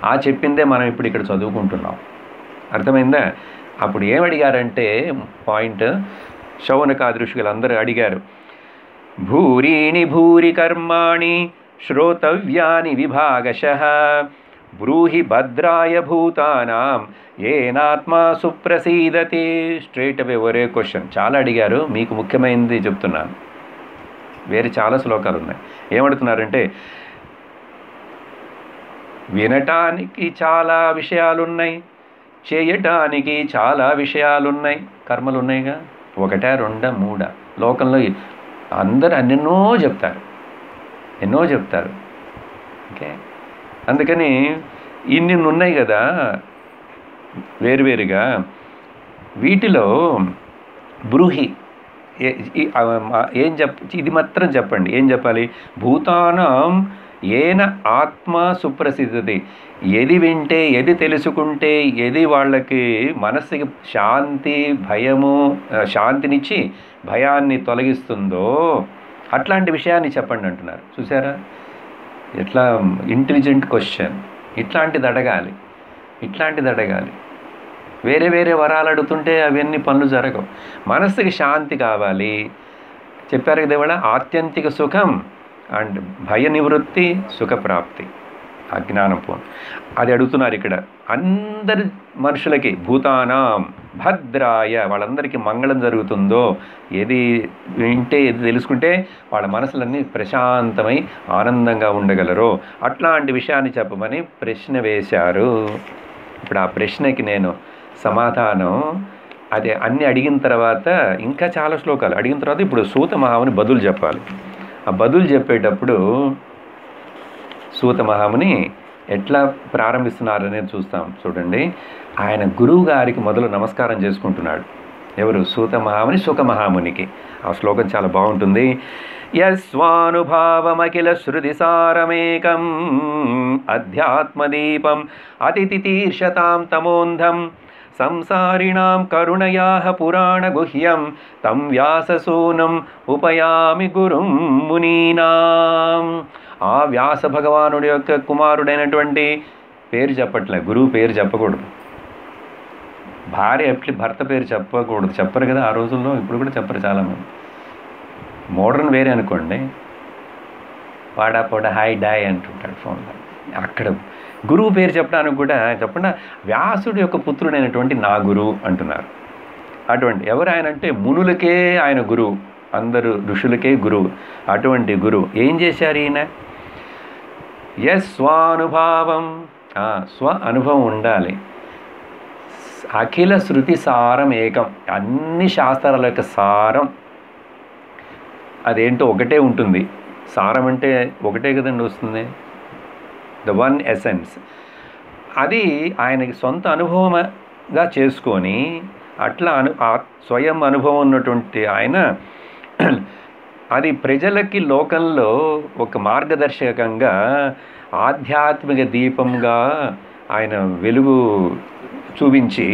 ఆ చెప్పిందే మనం ఇప్పుడు ఇక్కడ చదువుకుంటున్నాం. అర్థమైందా? అప్పుడు ఏమడిగారంటే పాయింట్ శౌనకాది అందరూ అడిగారు భూరీణి భూరి కర్మాణి శ్రోతవ్యాని విభాగశ బ్రూహి భద్రాయ భూతానాం ఏనాత్మా సుప్రసీదతి? స్ట్రేట్ అవే ఒరే క్వశ్చన్ చాలా అడిగారు మీకు ముఖ్యమైనది చెప్తున్నాను. వేరే చాలా శ్లోకాలు ఉన్నాయి. ఏమడుతున్నారంటే వినటానికి చాలా విషయాలు ఉన్నాయి చేయటానికి చాలా విషయాలున్నాయి. కర్మలు ఉన్నాయిగా ఒకటా రెండ మూడ? లోకంలో అందరు అన్నెన్నో చెప్తారు. ఎన్నో చెప్తారు. ఓకే? అందుకని ఇన్ని ఉన్నాయి కదా వేరువేరుగా వీటిలో బ్రూహి ఏ- ఏం చెప్ ఇది మాత్రం చెప్పండి. ఏం చెప్పాలి? భూతానం ఏన ఆత్మ సుప్రసిద్ధతి. ఏది వింటే ఏది తెలుసుకుంటే ఏది వాళ్ళకి మనస్సుకి శాంతి భయము శాంతినిచ్చి భయాన్ని తొలగిస్తుందో అట్లాంటి విషయాన్ని చెప్పండి అంటున్నారు. చూసారా ఎట్లా ఇంటెలిజెంట్ క్వశ్చన్. ఇట్లాంటిది అడగాలి. ఇట్లాంటిది అడగాలి. వేరే వేరే వరాలు అడుగుతుంటే అవన్నీ పనులు జరగవు. మనస్సుకి శాంతి కావాలి. చెప్పారు కదా ఇవాళ ఆత్యంతిక సుఖం అండ్ భయ నివృత్తి సుఖప్రాప్తి అజ్ఞానం పోను. అది అడుగుతున్నారు ఇక్కడ. అందరి మనుషులకి భూతానాం భద్రాయ వాళ్ళందరికీ మంగళం జరుగుతుందో ఏది వింటే ఏది తెలుసుకుంటే వాళ్ళ మనసులన్నీ ప్రశాంతమై ఆనందంగా ఉండగలరో అట్లాంటి విషయాన్ని చెప్పమని ప్రశ్న వేశారు. ఇప్పుడు ఆ ప్రశ్నకి నేను సమాధానం అదే అన్ని అడిగిన తర్వాత ఇంకా చాలా శ్లోకాలు. అడిగిన తర్వాత ఇప్పుడు సూత మహాముని బదులు చెప్పాలి. ఆ బదులు చెప్పేటప్పుడు సూత మహాముని ఎట్లా ప్రారంభిస్తున్నారు అనేది చూస్తాం. చూడండి. ఆయన గురువు గారికి మొదలు నమస్కారం చేసుకుంటున్నాడు. ఎవరు? సూత మహాముని సుఖ మహామునికి. ఆ శ్లోకం చాలా బాగుంటుంది. యస్వానుభావమఖిల శృతి సారమేకం అధ్యాత్మదీపం అతిథితీర్షతాం తమోంధం సంసారిణాం కరుణయా పురాణగుహ్యం తం వ్యాససూనం ఉపయామి గురుం మునీనాం. ఆ వ్యాస భగవానుడి యొక్క కుమారుడైనటువంటి పేరు చెప్పట్లే గురువు పేరు చెప్పకూడదు. భార్య ఎట్లు భర్త పేరు చెప్పకూడదు. చెప్పరు కదా ఆ రోజుల్లో ఇప్పుడు కూడా చెప్పరు చాలామంది. మోడర్న్ వేరే అనుకోండి వాడా పోడా హాయ్ డాయ్ అంటుంటాడు ఫోన్లో. అక్కడ గురువు పేరు చెప్పడానికి కూడా చెప్పకుండా వ్యాసుడి యొక్క పుత్రుడైనటువంటి నా గురువు అంటున్నారు. అటువంటి ఎవరు ఆయన అంటే మునులకే ఆయన గురువు అందరు ఋషులకే గురువు అటువంటి గురువు. ఏం చేశారు ఈయన? ఎస్ స్వానుభావం. స్వ అనుభవం ఉండాలి. అఖిల శృతి సారం ఏకం. అన్ని శాస్త్రాల యొక్క సారం. అదేంటో ఒకటే ఉంటుంది. సారం అంటే ఒకటే కదండి వస్తుంది. The one essence. అది ఆయనకి సొంత అనుభవంగా చేసుకొని అట్లా అను ఆ స్వయం అనుభవం ఉన్నటువంటి ఆయన అది ప్రజలకి లోకంలో ఒక మార్గదర్శకంగా ఆధ్యాత్మిక దీపంగా ఆయన వెలుగు చూపించి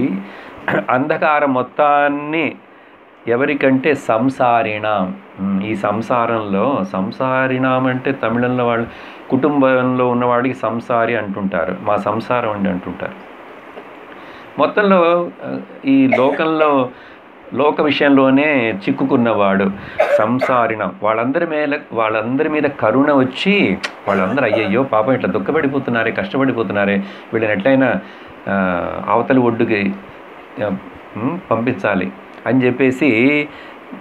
అంధకారం మొత్తాన్ని ఎవరికంటే సంసారిణాం. ఈ సంసారంలో సంసారిణాం అంటే తమిళంలో వాళ్ళు కుటుంబంలో ఉన్నవాడికి సంసారి అంటుంటారు. మా సంసారం అండి అంటుంటారు. మొత్తంలో ఈ లోకంలో లోక విషయంలోనే చిక్కుకున్నవాడు సంసారిణం. వాళ్ళందరి మీద వాళ్ళందరి మీద కరుణ వచ్చి వాళ్ళందరూ అయ్యయ్యో పాపం ఇట్లా దుఃఖపడిపోతున్నారే కష్టపడిపోతున్నారే వీళ్ళని ఎట్లయినా అవతలి ఒడ్డుకి పంపించాలి. అని చెప్పేసి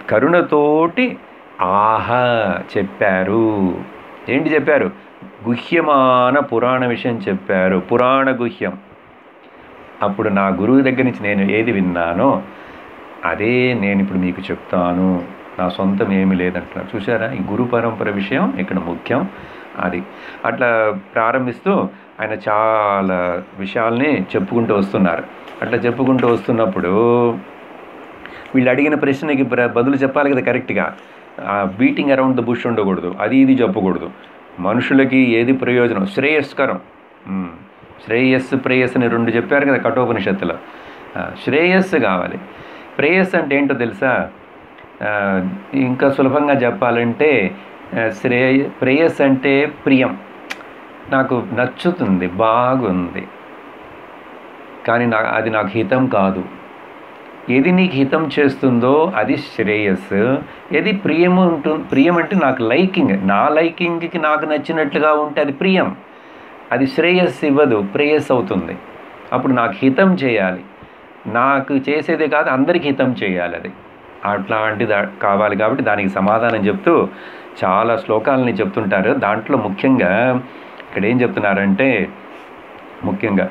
కరుణతోటి ఆహా! చెప్పారు. ఏంటి చెప్పారు? గుహ్యమాన పురాణ విషయం చెప్పారు. పురాణ గుహ్యం. అప్పుడు నా గురువు దగ్గర నుంచి నేను ఏది విన్నానో అదే నేను ఇప్పుడు మీకు చెప్తాను. నా సొంతం ఏమి లేదంటున్నారు. చూసారా ఈ గురు పరంపర విషయం ఇక్కడ ముఖ్యం. అది. అట్లా ప్రారంభిస్తూ ఆయన చాలా విషయాల్ని చెప్పుకుంటూ వస్తున్నారు. అట్లా చెప్పుకుంటూ వస్తున్నప్పుడు వీళ్ళు అడిగిన ప్రశ్నకి బదులు చెప్పాలి కదా కరెక్ట్గా. బీటింగ్ అరౌండ్ ద బుష్ ఉండకూడదు. అది ఇది చెప్పకూడదు. మనుషులకి ఏది ప్రయోజనం? శ్రేయస్కరం. శ్రేయస్సు ప్రేయస్ అని రెండు చెప్పారు కదా కఠోపనిషత్తులో. శ్రేయస్సు కావాలి. ప్రేయస్ అంటే ఏంటో తెలుసా? ఇంకా సులభంగా చెప్పాలంటే శ్రేయ ప్రేయస్ అంటే ప్రియం. నాకు నచ్చుతుంది బాగుంది. కానీ నా అది నాకు హితం కాదు. ఏది నీకు హితం చేస్తుందో అది శ్రేయస్సు. ఏది ప్రియం ఉంటుంది ప్రియం అంటే నాకు లైకింగ్. నా లైకింగ్కి నాకు నచ్చినట్లుగా ఉంటే అది ప్రియం. అది శ్రేయస్ ఇవ్వదు ప్రేయస్ అవుతుంది. అప్పుడు నాకు హితం చేయాలి. నాకు చేసేదే కాదు అందరికి హితం చేయాలి అది. అట్లాంటి కావాలి కాబట్టి దానికి సమాధానం చెప్తూ చాలా శ్లోకాలని చెప్తుంటారు. దాంట్లో ముఖ్యంగా ఇక్కడ ఏం చెప్తున్నారంటే ముఖ్యంగా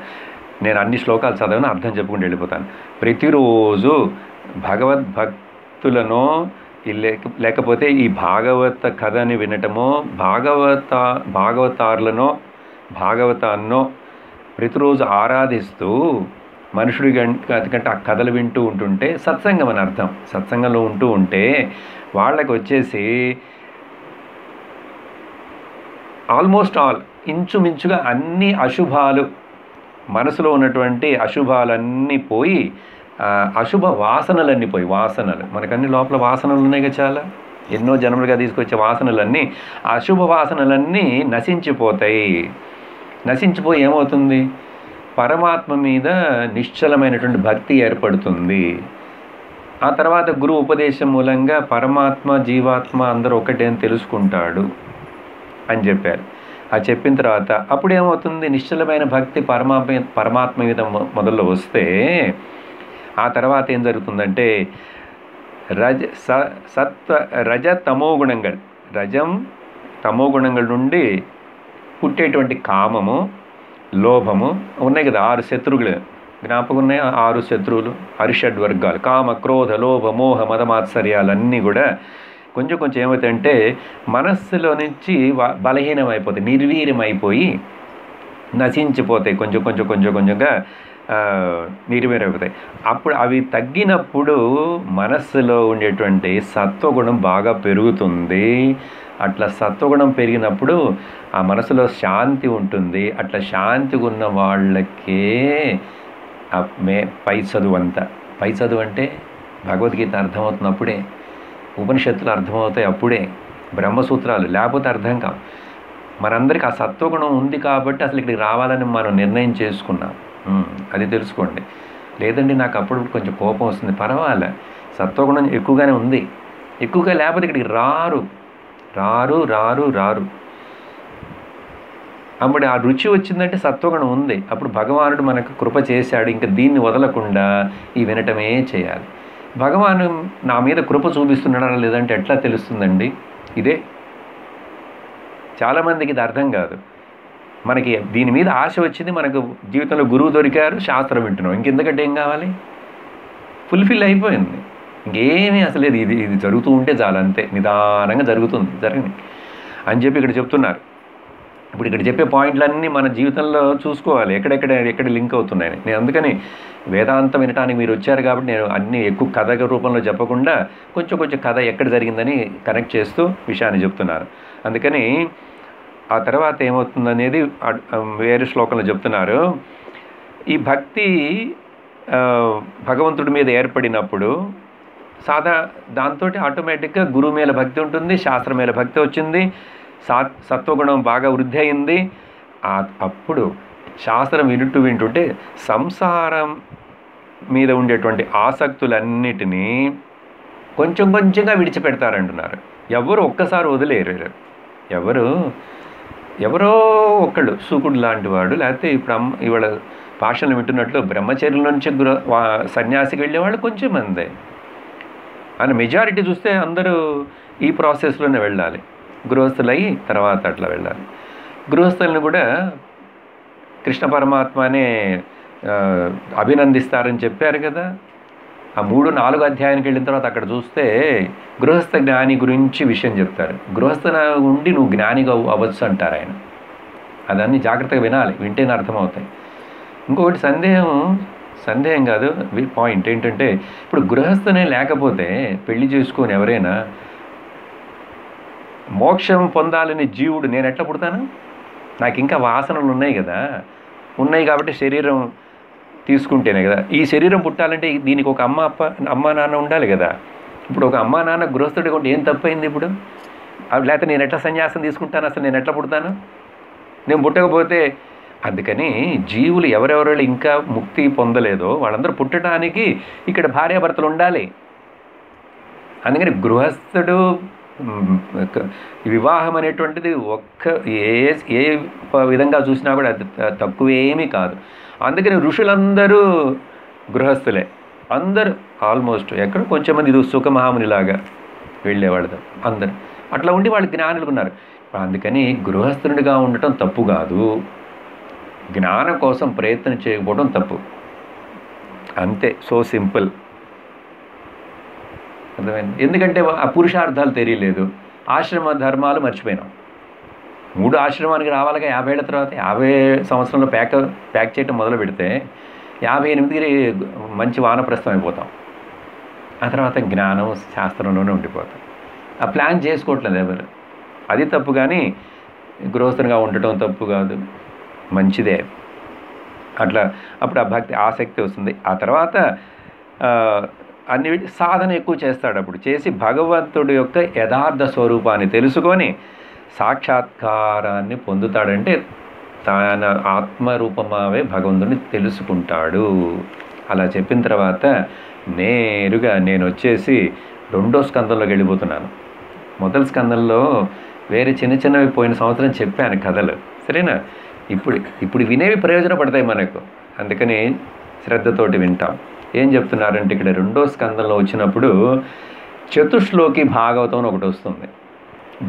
నేను అన్ని శ్లోకాలు చదవను అర్థం చెప్పుకుంటూ వెళ్ళిపోతాను. ప్రతిరోజు భగవద్భక్తులను లేక లేకపోతే ఈ భాగవత కథని వినటమో భాగవత భాగవతారులనో భాగవతాన్నో ప్రతిరోజు ఆరాధిస్తూ మనుషుడి కంటే ఆ కథలు వింటూ ఉంటుంటే సత్సంగం అని అర్థం. సత్సంగంలో ఉంటూ ఉంటే వాళ్ళకి వచ్చేసి ఆల్మోస్ట్ ఆల్ ఇంచుమించుగా అన్ని అశుభాలు మనసులో ఉన్నటువంటి అశుభాలన్నీ పోయి అశుభ వాసనలన్నీ పోయి వాసనలు. మనకన్నీ లోపల వాసనలు ఉన్నాయి కదా చాలా. ఎన్నో జన్మలుగా తీసుకొచ్చే వాసనలన్నీ అశుభ వాసనలన్నీ నశించిపోతాయి. నశించిపోయి ఏమవుతుంది? పరమాత్మ మీద నిశ్చలమైనటువంటి భక్తి ఏర్పడుతుంది. ఆ తర్వాత గురువు ఉపదేశం మూలంగా పరమాత్మ జీవాత్మ అందరూ ఒకటే అని తెలుసుకుంటాడు అని చెప్పారు. ఆ చెప్పిన తర్వాత అప్పుడు ఏమవుతుంది నిశ్చలమైన భక్తి పరమాత్మ పరమాత్మ మీద మొ- మొదల్లో వస్తే ఆ తర్వాత ఏం జరుగుతుందంటే రజ స సత్వ రజ తమో గుణంగల్ రజం తమో గుణంగల్ నుండి పుట్టేటువంటి కామము లోభము ఉన్నాయి కదా ఆరు శత్రువులు. జ్ఞాపకం ఉన్నాయి ఆరు శత్రువులు అరిషడ్ వర్గాలు కామ క్రోధ లోభ మోహ మదమాత్సర్యాలన్నీ కూడా కొంచెం కొంచెం ఏమవుతాయంటే మనస్సులో నుంచి వ- బలహీనమైపోతాయి నిర్వీర్యమైపోయి నశించిపోతాయి కొంచెం కొంచెం కొంచెం కొంచెంగా ఆ, నిర్వీర్యమైపోతాయి. అప్పుడు అవి తగ్గినప్పుడు మనస్సులో ఉండేటువంటి సత్వగుణం బాగా పెరుగుతుంది. అట్లా సత్వగుణం పెరిగినప్పుడు ఆ మనసులో శాంతి ఉంటుంది. అట్లా శాంతి ఉన్న వాళ్ళకే మే పై చదువు అంతా. పై చదువు అంటే భగవద్గీత అర్థమవుతున్నప్పుడే ఉపనిషత్తులు అర్థమవుతాయి అప్పుడే. బ్రహ్మసూత్రాలు లేకపోతే అర్థం కాదు మనందరికీ ఆ సత్వగుణం ఉంది కాబట్టి అసలు ఇక్కడికి రావాలని మనం నిర్ణయం చేసుకున్నాం. అది తెలుసుకోండి. లేదండి నాకు అప్పుడు కొంచెం కోపం వస్తుంది. పర్వాలే సత్వగుణం ఎక్కువగానే ఉంది. ఎక్కువగా లేకపోతే ఇక్కడికి రారు. రారు రారు రారు. అప్పుడు ఆ రుచి వచ్చిందంటే సత్వగుణం ఉంది. అప్పుడు భగవానుడు మనకు కృప చేశాడు. ఇంకా దీన్ని వదలకుండా ఈ వినటమే చేయాలి. భగవాను నా మీద కృప చూపిస్తున్నాడా లేదంటే ఎట్లా తెలుస్తుందండి? ఇదే. చాలామందికి ఇది అర్థం కాదు. మనకి దీని మీద ఆశ వచ్చింది మనకు జీవితంలో గురువు దొరికారు శాస్త్రం వింటున్నాం. ఇంకెందుకంటే ఏం కావాలి? ఫుల్ఫిల్ అయిపోయింది. ఇంకేమీ అసలు ఇది ఇది జరుగుతూ ఉంటే చాలు అంతే. నిదానంగా జరుగుతుంది జరగని. అని చెప్పి ఇక్కడ చెప్తున్నారు. ఇప్పుడు ఇక్కడ చెప్పే పాయింట్లన్నీ మన జీవితంలో చూసుకోవాలి. ఎక్కడెక్కడ ఎక్కడ లింక్ అవుతున్నాయని. నేను అందుకని వేదాంతం వినటానికి మీరు వచ్చారు కాబట్టి నేను అన్ని ఎక్కువ కథ రూపంలో చెప్పకుండా కొంచెం కొంచెం కథ ఎక్కడ జరిగిందని కనెక్ట్ చేస్తూ విషయాన్ని చెప్తున్నారు అందుకని ఆ తర్వాత ఏమవుతుందనేది వేరే శ్లోకంలో చెప్తున్నారు. ఈ భక్తి భగవంతుడి మీద ఏర్పడినప్పుడు సాదా దాంతో ఆటోమేటిక్గా గురువు మీద భక్తి ఉంటుంది శాస్త్రం మీద భక్తి వచ్చింది. సా సత్వగుణం బాగా వృద్ధి అయింది. అప్పుడు శాస్త్రం వింటూ వింటుంటే సంసారం మీద ఉండేటువంటి ఆసక్తులన్నిటినీ కొంచెం కొంచెంగా విడిచిపెడతారంటున్నారు. ఎవరు ఒక్కసారి వదిలేరు. ఎవరు ఎవరో ఒకళ్ళు సూకుడు లాంటి వాడు లేకపోతే ఇప్పుడు అమ్మ ఇవాళ భాషలు వింటున్నట్లు బ్రహ్మచర్యుల నుంచి గృహ వా- సన్యాసికి వెళ్ళేవాళ్ళు కొంచెం మందే. అని మెజారిటీ చూస్తే అందరూ ఈ ప్రాసెస్లోనే వెళ్ళాలి. గృహస్థులై తర్వాత అట్లా వెళ్ళాలి. గృహస్థులను కూడా కృష్ణ పరమాత్మనే అభినందిస్తారని చెప్పారు కదా. ఆ మూడు నాలుగు అధ్యాయానికి వెళ్ళిన తర్వాత అక్కడ చూస్తే గృహస్థ జ్ఞాని గురించి విషయం చెప్తారు. గృహస్థ ఉండి నువ్వు జ్ఞానిగా అవ్వచ్చు అంటారు ఆయన. అదన్నీ జాగ్రత్తగా వినాలి వింటేనే అర్థమవుతాయి. ఇంకొకటి సందేహం సందేహం కాదు పాయింట్ ఏంటంటే ఇప్పుడు గృహస్థనే లేకపోతే పెళ్ళి చేసుకొని ఎవరైనా మోక్షం పొందాలని జీవుడు నేను ఎట్లా పుడతాను? నాకు ఇంకా వాసనలు ఉన్నాయి కదా. ఉన్నాయి కాబట్టి శరీరం తీసుకుంటేనే కదా. ఈ శరీరం పుట్టాలంటే దీనికి ఒక అమ్మ అప్ప అమ్మ నాన్న ఉండాలి కదా. ఇప్పుడు ఒక అమ్మ నాన్న గృహస్థుడిగా ఉంటే ఏం తప్పైంది ఇప్పుడు? అవి లేకపోతే నేను ఎట్లా సన్యాసం తీసుకుంటాను? అసలు నేను ఎట్లా పుడతాను? నేను పుట్టకపోతే అందుకని జీవులు ఎవరెవరు ఇంకా ముక్తి పొందలేదో వాళ్ళందరూ పుట్టడానికి ఇక్కడ భార్యాభర్తలు ఉండాలి. అందుకని గృహస్థుడు వివాహం అనేటువంటిది ఒక్క ఏ ఏ విధంగా చూసినా కూడా అది తక్కువేమీ కాదు. అందుకని ఋషులందరూ గృహస్థులే. అందరూ ఆల్మోస్ట్ ఎక్కడ కొంచెం మంది ఇది సుఖమహామునిలాగా వెళ్ళేవాళ్ళు అందరు. అట్లా ఉండి వాళ్ళు జ్ఞానులు ఉన్నారు. అందుకని గృహస్థునిగా ఉండటం తప్పు కాదు. జ్ఞానం కోసం ప్రయత్నం చేయకపోవడం తప్పు. అంతే. So simple. అర్థమైంది? ఎందుకంటే ఆ పురుషార్థాలు తెలియలేదు. ఆశ్రమ ధర్మాలు మర్చిపోయినాం. మూడు ఆశ్రమానికి రావాలిగా యాభై ఏళ్ళ తర్వాత? యాభై సంవత్సరంలో ప్యాక్ ప్యాక్ చేయటం మొదలు పెడితే యాభై ఎనిమిదికి మంచి వానప్రస్థం అయిపోతాం. ఆ తర్వాత జ్ఞానం శాస్త్రంలోనే ఉండిపోతాం. ఆ ప్లాన్ చేసుకోవట్లేదు ఎవరు. అది తప్పు కానీ గృహస్థంగా ఉండటం తప్పు కాదు. మంచిదే. అట్లా అప్పుడు ఆ భక్తి ఆసక్తి వస్తుంది. ఆ తర్వాత అన్ని సాధన ఎక్కువ చేస్తాడు అప్పుడు. చేసి భగవంతుడి యొక్క యథార్థ స్వరూపాన్ని తెలుసుకొని సాక్షాత్కారాన్ని పొందుతాడంటే తన ఆత్మరూపమావే భగవంతుని తెలుసుకుంటాడు. అలా చెప్పిన తర్వాత నేరుగా నేను వచ్చేసి రెండో స్కందంలోకి వెళ్ళిపోతున్నాను. మొదటి స్కందంలో వేరే చిన్న చిన్నవి పోయిన సంవత్సరం చెప్పాను కథలు. సరేనా? ఇప్పుడు ఇప్పుడు వినేవి ప్రయోజనపడతాయి మనకు. అందుకని శ్రద్ధతోటి వింటాం. ఏం చెప్తున్నారంటే ఇక్కడ రెండో స్కందంలో వచ్చినప్పుడు చతుశ్లోకి భాగవతం అని ఒకటి వస్తుంది.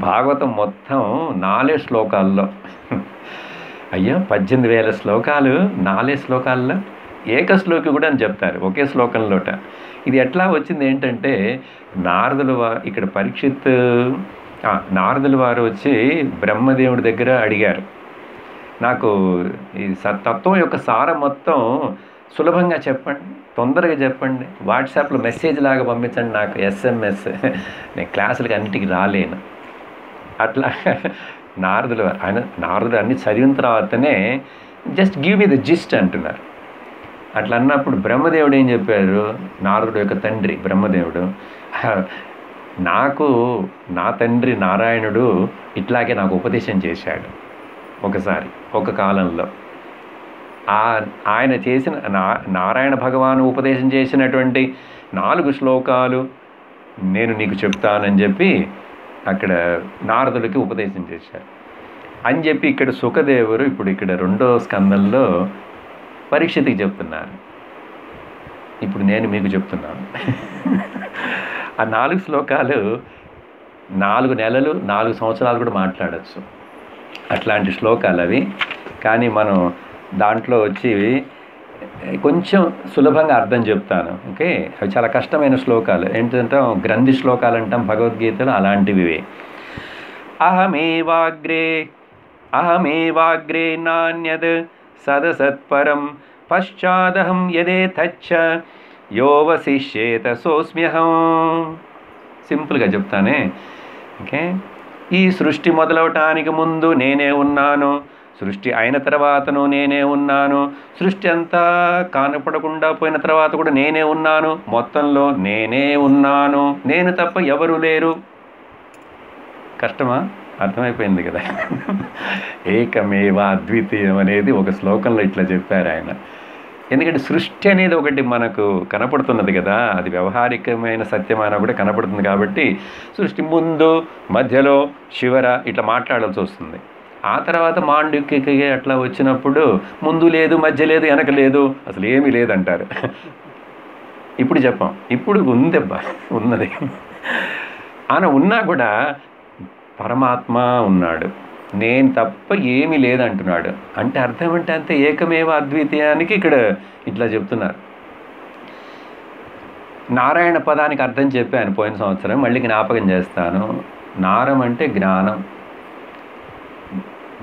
భాగవతం మొత్తం నాలుగే శ్లోకాల్లో. అయ్యా పద్దెనిమిది వేల శ్లోకాలు నాలుగే శ్లోకాల్లో? ఏకశ్లోకి కూడా అని చెప్తారు ఒకే శ్లోకంలోట. ఇది ఎట్లా వచ్చింది ఏంటంటే నారదుల వా ఇక్కడ పరీక్షిత్ నారదుల వారు వచ్చి బ్రహ్మదేవుడి దగ్గర అడిగారు. నాకు ఈ స- తత్వం యొక్క సారం మొత్తం సులభంగా చెప్పండి తొందరగా చెప్పండి. వాట్సాప్లో మెసేజ్ లాగా పంపించండి నాకు ఎస్ఎంఎస్ నేను క్లాసులకి అన్నిటికీ రాలేను. అట్లా నారదులు ఆయన నారదుడు అన్ని చదివిన తర్వాతనే just give me the gist అంటున్నారు. అట్లా అన్నప్పుడు బ్రహ్మదేవుడు ఏం చెప్పారు? నారదుడు యొక్క తండ్రి బ్రహ్మదేవుడు నాకు నా తండ్రి నారాయణుడు ఇట్లాగే నాకు ఉపదేశం చేశాడు. ఒకసారి ఒక కాలంలో. ఆ ఆయన చేసిన నా నారాయణ భగవాను ఉపదేశం చేసినటువంటి నాలుగు శ్లోకాలు నేను నీకు చెప్తానని చెప్పి అక్కడ నారదుడికి ఉపదేశం చేశారు. అని చెప్పి ఇక్కడ సుఖదేవరు ఇప్పుడు ఇక్కడ రెండో స్కందంలో పరీక్షతికి చెప్తున్నారు. ఇప్పుడు నేను మీకు చెప్తున్నాను. ఆ నాలుగు శ్లోకాలు నాలుగు నెలలు నాలుగు సంవత్సరాలు కూడా మాట్లాడచ్చు. అట్లాంటి శ్లోకాలు అవి. కానీ మనం దాంట్లో వచ్చి కొంచెం సులభంగా అర్థం చెప్తాను ఓకే? అవి చాలా కష్టమైన శ్లోకాలు. ఏంటంటే గ్రంథి శ్లోకాలు అంటాం భగవద్గీతలో అలాంటివి. అహమేవాగ్రే అహమేవాగ్రే నాణ్యద్ సదసత్పరం పశ్చాదహం యదేతచ్చ యోవశిష్యేత సోస్మ్యహం సింపుల్గా చెప్తానే ఓకే? ఈ సృష్టి మొదలవటానికి ముందు నేనే ఉన్నాను. సృష్టి అయిన తర్వాతను నేనే ఉన్నాను. సృష్టి అంతా కానపడకుండా పోయిన తర్వాత కూడా నేనే ఉన్నాను. మొత్తంలో నేనే ఉన్నాను. నేను తప్ప ఎవరు లేరు. కష్టమా? అర్థమైపోయింది కదా. ఏకమేవ అద్వితీయం అనేది ఒక శ్లోకంలో ఇట్లా చెప్పారు ఆయన. ఎందుకంటే సృష్టి అనేది ఒకటి మనకు కనపడుతున్నది కదా. అది వ్యవహారికమైన సత్యమైన కూడా కనపడుతుంది కాబట్టి సృష్టి ముందు మధ్యలో చివర ఇట్లా మాట్లాడాల్సి వస్తుంది. ఆ తర్వాత మాండుక్యకి అట్లా వచ్చినప్పుడు ముందు లేదు మధ్య లేదు వెనక లేదు అసలు ఏమీ లేదంటారు. ఇప్పుడు చెప్పాం. ఇప్పుడు ఉందబ్బా ఉన్నది. ఆయన ఉన్నా కూడా పరమాత్మ ఉన్నాడు. నేను తప్ప ఏమీ లేదంటున్నాడు. అంటే అర్థం అంటే అంతే ఏకమేవ అద్వితీయానికి ఇక్కడ ఇట్లా చెప్తున్నారు. నారాయణ పదానికి అర్థం చెప్పాను పోయిన సంవత్సరం మళ్ళీ జ్ఞాపకం చేస్తాను. నారం అంటే జ్ఞానం.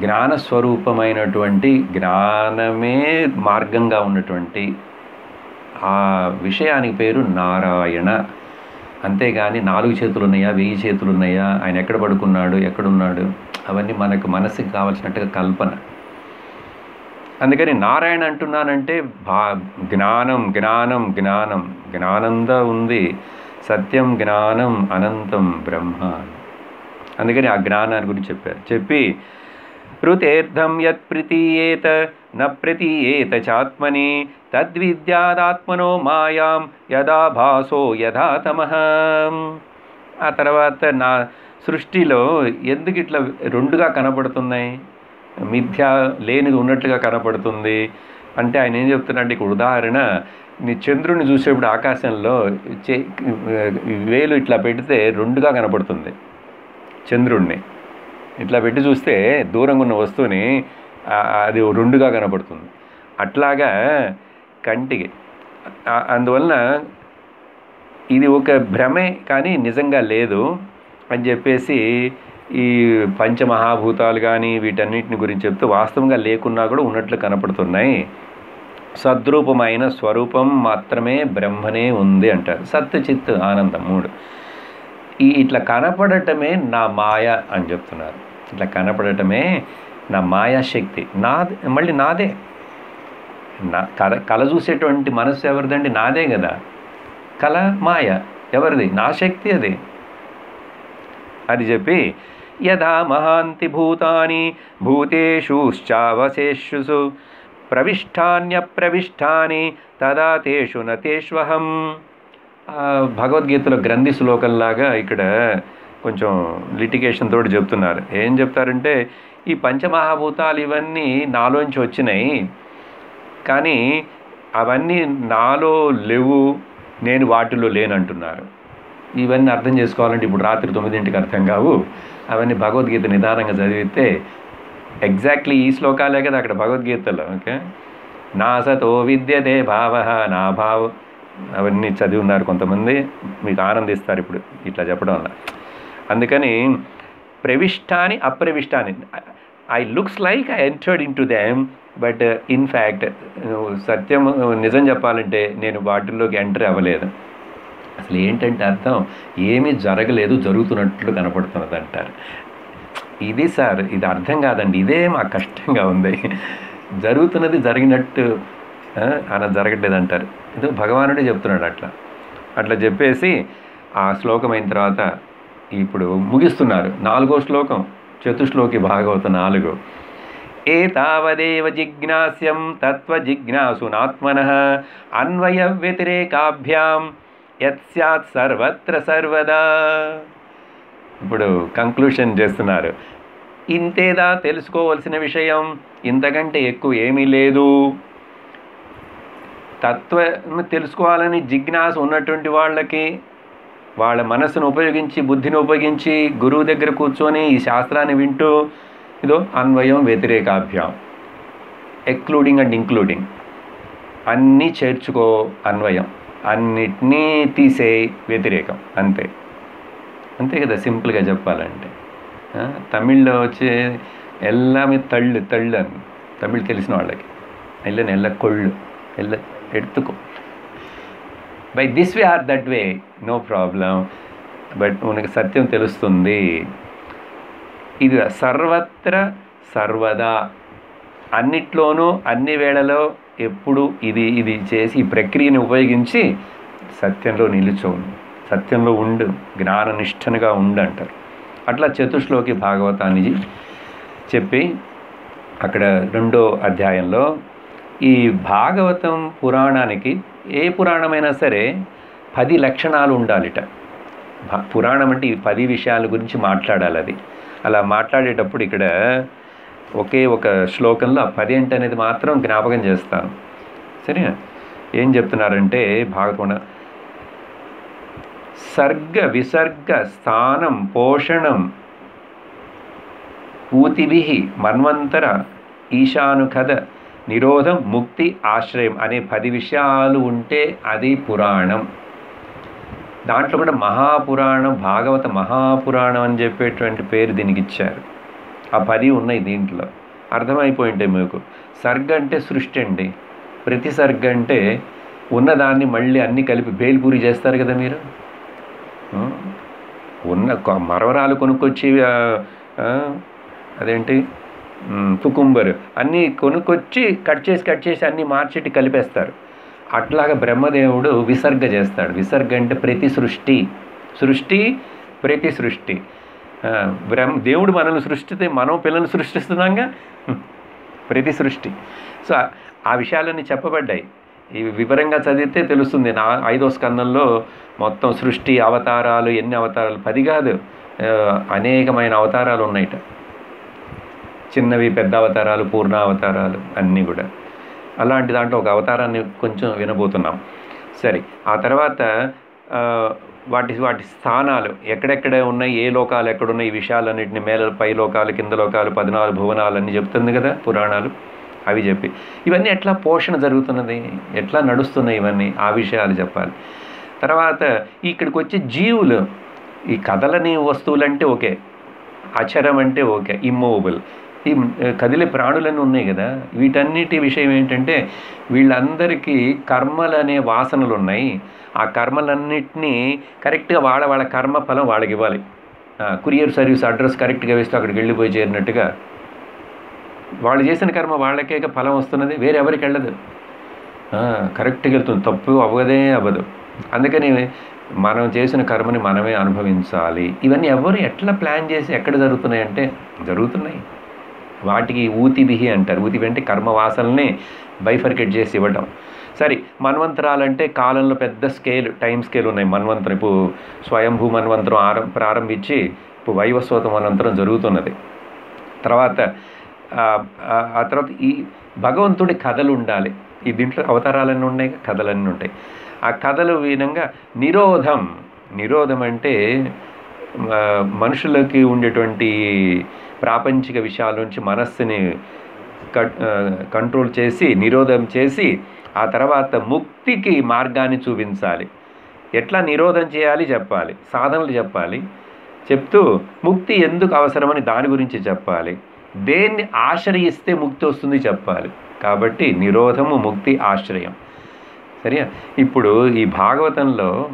జ్ఞానస్వరూపమైనటువంటి జ్ఞానమే మార్గంగా ఉన్నటువంటి ఆ విషయానికి పేరు నారాయణ. అంతేగాని నాలుగు చేతులు ఉన్నాయా వెయ్యి చేతులు ఉన్నాయా ఆయన ఎక్కడ పడుకున్నాడు ఎక్కడున్నాడు అవన్నీ మనకు మనసుకి కావాల్సినట్టుగా కల్పన. అందుకని నారాయణ అంటున్నానంటే భా జ్ఞానం జ్ఞానం జ్ఞానం జ్ఞానందా ఉంది సత్యం జ్ఞానం అనంతం బ్రహ్మ. అందుకని ఆ జ్ఞానాన్ని గురించి చెప్పారు. చెప్పి ఋతేర్థం యత్ ప్రతీయేత న ప్రతీయేత చాత్మని తద్విద్యాదాత్మనో మాయాం యదా భాసో యథా తమః. ఆ తర్వాత నా సృష్టిలో ఎందుకు ఇట్లా రెండుగా కనపడుతున్నాయి? మిథ్య లేనిది ఉన్నట్లుగా కనపడుతుంది. అంటే ఆయన ఏం చెప్తున్నారంటే ఇక్కడ ఉదాహరణ నీ చంద్రుని చూసేప్పుడు ఆకాశంలో చే వేలు ఇట్లా పెడితే రెండుగా కనపడుతుంది చంద్రుణ్ణి. ఇట్లా పెట్టి చూస్తే దూరంగా ఉన్న వస్తువుని అది రెండుగా కనపడుతుంది. అట్లాగా కంటికి. అందువలన ఇది ఒక భ్రమే కానీ నిజంగా లేదు అని చెప్పేసి ఈ పంచమహాభూతాలు కానీ వీటన్నిటిని గురించి చెప్తూ వాస్తవంగా లేకున్నా కూడా ఉన్నట్లు కనపడుతున్నాయి. సద్రూపమైన స్వరూపం మాత్రమే బ్రహ్మనే ఉంది అంటారు. సత్ చిత్ ఆనందం మూడు. ఈ ఇట్లా కనపడటమే నా మాయ అని చెప్తున్నారు. ఇట్లా కనపడటమే నా మాయాశక్తి. నా మళ్ళీ నాదే. నా కల కళ చూసేటువంటి మనస్సు ఎవరిదండి? నాదే కదా. కళ మాయ ఎవరిది? నా శక్తి అది. అది చెప్పి యథా మహాంతి భూతాని భూతేషుశ్చావశేషుసు ప్రవిష్టాన్యప్రవిష్టాని తదా తేషు నతేష్వహం. భగవద్గీతలో గ్రంథి శ్లోకంలాగా ఇక్కడ కొంచెం లిటిగేషన్ తోటి చెప్తున్నారు. ఏం చెప్తారంటే ఈ పంచమహాభూతాలు ఇవన్నీ నాలోంచి వచ్చినాయి కానీ అవన్నీ నాలో లేవు నేను వాటిలో లేనంటున్నారు. ఇవన్నీ అర్థం చేసుకోవాలంటే ఇప్పుడు రాత్రి తొమ్మిదింటికి అర్థం కావు. అవన్నీ భగవద్గీత నిదానంగా చదివితే ఎగ్జాక్ట్లీ ఈ శ్లోకాలే కదా అక్కడ భగవద్గీతలో ఓకే? నా సతో విద్యతే భావ నా భావ అవన్నీ చదివి ఉన్నారు కొంతమంది మీకు ఆనందిస్తారు ఇప్పుడు ఇట్లా చెప్పడం వల్ల. అందుకని ప్రవిష్టాని అప్రవిష్టాని. I looks like I entered into them but in fact Satyam uh, నిజం చెప్పాలంటే నేను వాటిల్లోకి ఎంటర్ అవ్వలేదు. అసలు ఏంటంటే అర్థం? ఏమీ జరగలేదు జరుగుతున్నట్లు కనపడుతున్నది అంటారు ఇది సార్ ఇది అర్థం కాదండి. ఇదే మా కష్టంగా ఉంది. జరుగుతున్నది జరిగినట్టు అలా జరగట్లేదు అంటారు ఇది భగవానుడే చెప్తున్నాడు అట్లా. అట్లా చెప్పేసి ఆ శ్లోకం అయిన తర్వాత ఇప్పుడు ముగిస్తున్నారు. నాలుగో శ్లోకం చతుశ్లోకి భాగవత నాలుగు. ఏ తావదేవ జిజ్ఞాస్యం తత్వ జిజ్ఞాసునాత్మన అన్వయ వ్యతిరేకాభ్యాం యత్ సర్వత్ర సర్వదా. ఇప్పుడు కంక్లూషన్ చేస్తున్నారు. ఇంతేదా తెలుసుకోవలసిన విషయం? ఇంతకంటే ఎక్కువ ఏమీ లేదు. తత్వం తెలుసుకోవాలని జిజ్ఞాస ఉన్నటువంటి వాళ్ళకి వాళ్ళ మనసును ఉపయోగించి బుద్ధిని ఉపయోగించి గురువు దగ్గర కూర్చొని ఈ శాస్త్రాన్ని వింటూ ఇదో అన్వయం వ్యతిరేకాభ్యాం. ఎక్లూడింగ్ అండ్ ఇంక్లూడింగ్ అన్నీ చేర్చుకో అన్వయం. అన్నిటినీ తీసే వ్యతిరేకం. అంతే. అంతే కదా సింపుల్గా చెప్పాలంటే. తమిళ్ళో వచ్చే ఎల్లామే తళ్ళు తళ్ళు అని. తమిళ్ తెలిసిన వాళ్ళకి. ఎల్లని ఎల్ల కొళ్ళు. ఎల్ల ఎత్తుకో. By this way or that way no problem but మనకి సత్యం తెలుస్తుంది ఇది సర్వత్ర సర్వదా అన్నిట్లోనూ అన్ని వేళలో ఎప్పుడు ఇది ఇది చేసి ఈ ప్రక్రియని ఉపయోగించి సత్యంలో నిలుచోను సత్యంలో ఉండు జ్ఞాననిష్టనుగా ఉండు అంటారు అట్లా చతుశ్లోకి భాగవతాన్ని చెప్పి అక్కడ రెండో అధ్యాయంలో ఈ భాగవతం పురాణానికి ఏ పురాణమైనా సరే పది లక్షణాలు ఉండాలిట. పురాణం అంటే ఈ పది విషయాల గురించి మాట్లాడాలి అది. అలా మాట్లాడేటప్పుడు ఇక్కడ ఒకే ఒక శ్లోకంలో ఆ పది అంటే అనేది మాత్రం జ్ఞాపకం చేస్తాను. సరే ఏం చెప్తున్నారంటే భాగవతం సర్గ విసర్గ స్థానం పోషణం ఊతిభి మన్వంతర ఈశానుకథ నిరోధం ముక్తి ఆశ్రయం అనే పది విషయాలు ఉంటే అది పురాణం. దాంట్లో కూడా మహాపురాణం భాగవత మహాపురాణం అని చెప్పేటువంటి పేరు దీనికి ఇచ్చారు. ఆ పది ఉన్నాయి దీంట్లో. అర్థమైపోయింటే మీకు. సర్గ అంటే సృష్టి అండి. ప్రతి సర్గ అంటే ఉన్నదాన్ని మళ్ళీ అన్నీ కలిపి బేల్పూరి చేస్తారు కదా మీరు? ఉన్న మరవరాలు కొనుక్కొచ్చి అదేంటి? కుకుంబర్. అన్నీ కొనుక్కొచ్చి కట్ చేసి కట్ చేసి అన్నీ మార్చెట్టి కలిపేస్తారు. అట్లాగా బ్రహ్మదేవుడు విసర్గ చేస్తాడు. విసర్గ అంటే ప్రతి సృష్టి. సృష్టి ప్రతి సృష్టి. బ్రహ్మ దేవుడు మనల్ని సృష్టితే మనం పిల్లల్ని సృష్టిస్తున్నాంగా? ప్రతి సృష్టి. సో ఆ- విషయాలన్నీ చెప్పబడ్డాయి. ఇవి వివరంగా చదివితే తెలుస్తుంది. నా ఐదో స్కందంలో మొత్తం సృష్టి అవతారాలు ఎన్ని అవతారాలు? పది కాదు. అనేకమైన అవతారాలు ఉన్నాయిట. చిన్నవి పెద్ద అవతారాలు పూర్ణ అవతారాలు అన్నీ కూడా. అలాంటి దాంట్లో ఒక అవతారాన్ని కొంచెం వినబోతున్నాం. సరే ఆ తర్వాత వాటి వాటి స్థానాలు ఎక్కడెక్కడ ఉన్నాయి ఏ లోకాలు ఎక్కడున్నాయి ఈ విషయాలన్నింటినీ మేల పై లోకాలు కింద లోకాలు పద్నాలుగు భువనాలు అన్నీ చెప్తుంది కదా పురాణాలు. అవి చెప్పి. ఇవన్నీ ఎట్లా పోషణ జరుగుతున్నది? ఎట్లా నడుస్తున్నాయి ఇవన్నీ? ఆ విషయాలు చెప్పాలి. తర్వాత ఇక్కడికి వచ్చే జీవులు ఈ కథలని వస్తువులంటే ఓకే. అచరం అంటే ఓకే. ఇమ్మూవబుల్ ఈ కదిలే ప్రాణులన్నీ ఉన్నాయి కదా. వీటన్నిటి విషయం ఏంటంటే వీళ్ళందరికీ కర్మలు అనే వాసనలు ఉన్నాయి ఆ కర్మలన్నిటినీ కరెక్ట్గా వాళ్ళ వాళ్ళ కర్మ ఫలం వాళ్ళకి ఇవ్వాలి. కురియర్ సర్వీస్ అడ్రస్ కరెక్ట్గా వేస్తే అక్కడికి వెళ్ళిపోయి చేరినట్టుగా. వాళ్ళు చేసిన కర్మ వాళ్ళకే ఫలం వస్తున్నది వేరే ఎవరికి వెళ్ళదు. కరెక్ట్గా వెళ్తుంది. తప్పు అవ్వదే అవ్వదు. అందుకని మనం చేసిన కర్మని మనమే అనుభవించాలి. ఇవన్నీ ఎవరు ఎట్లా ప్లాన్ చేసి ఎక్కడ జరుగుతున్నాయి అంటే జరుగుతున్నాయి. వాటికి ఊతిబిహి అంటారు. ఊతిబి అంటే కర్మవాసనల్ని బైఫర్కెట్ చేసి ఇవ్వటం. సరే మన్వంతరాలంటే కాలంలో పెద్ద స్కేల్ టైం స్కేల్ ఉన్నాయి. మన్వంతరం ఇప్పుడు స్వయంభూ మన్వంతరం ఆరం ప్రారంభించి ఇప్పుడు వైవస్వత మన్వంతరం జరుగుతున్నది. తర్వాత ఆ, తర్వాత ఈ భగవంతుడి కథలు ఉండాలి. ఈ దీంట్లో అవతారాలన్నీ ఉన్నాయి కథలన్నీ ఉంటాయి. ఆ కథలు వినంగా నిరోధం. నిరోధం అంటే మనుషులకి ఉండేటువంటి ప్రాపంచిక విషయాల నుంచి మనస్సుని కంట్రోల్ చేసి నిరోధం చేసి ఆ తర్వాత ముక్తికి మార్గాన్ని చూపించాలి. ఎట్లా నిరోధం చేయాలి చెప్పాలి. సాధనలు చెప్పాలి. చెప్తూ ముక్తి ఎందుకు అవసరమని దాని గురించి చెప్పాలి. దేన్ని ఆశ్రయిస్తే ముక్తి వస్తుంది చెప్పాలి. కాబట్టి నిరోధము ముక్తి ఆశ్రయం. సరియా? ఇప్పుడు ఈ భాగవతంలో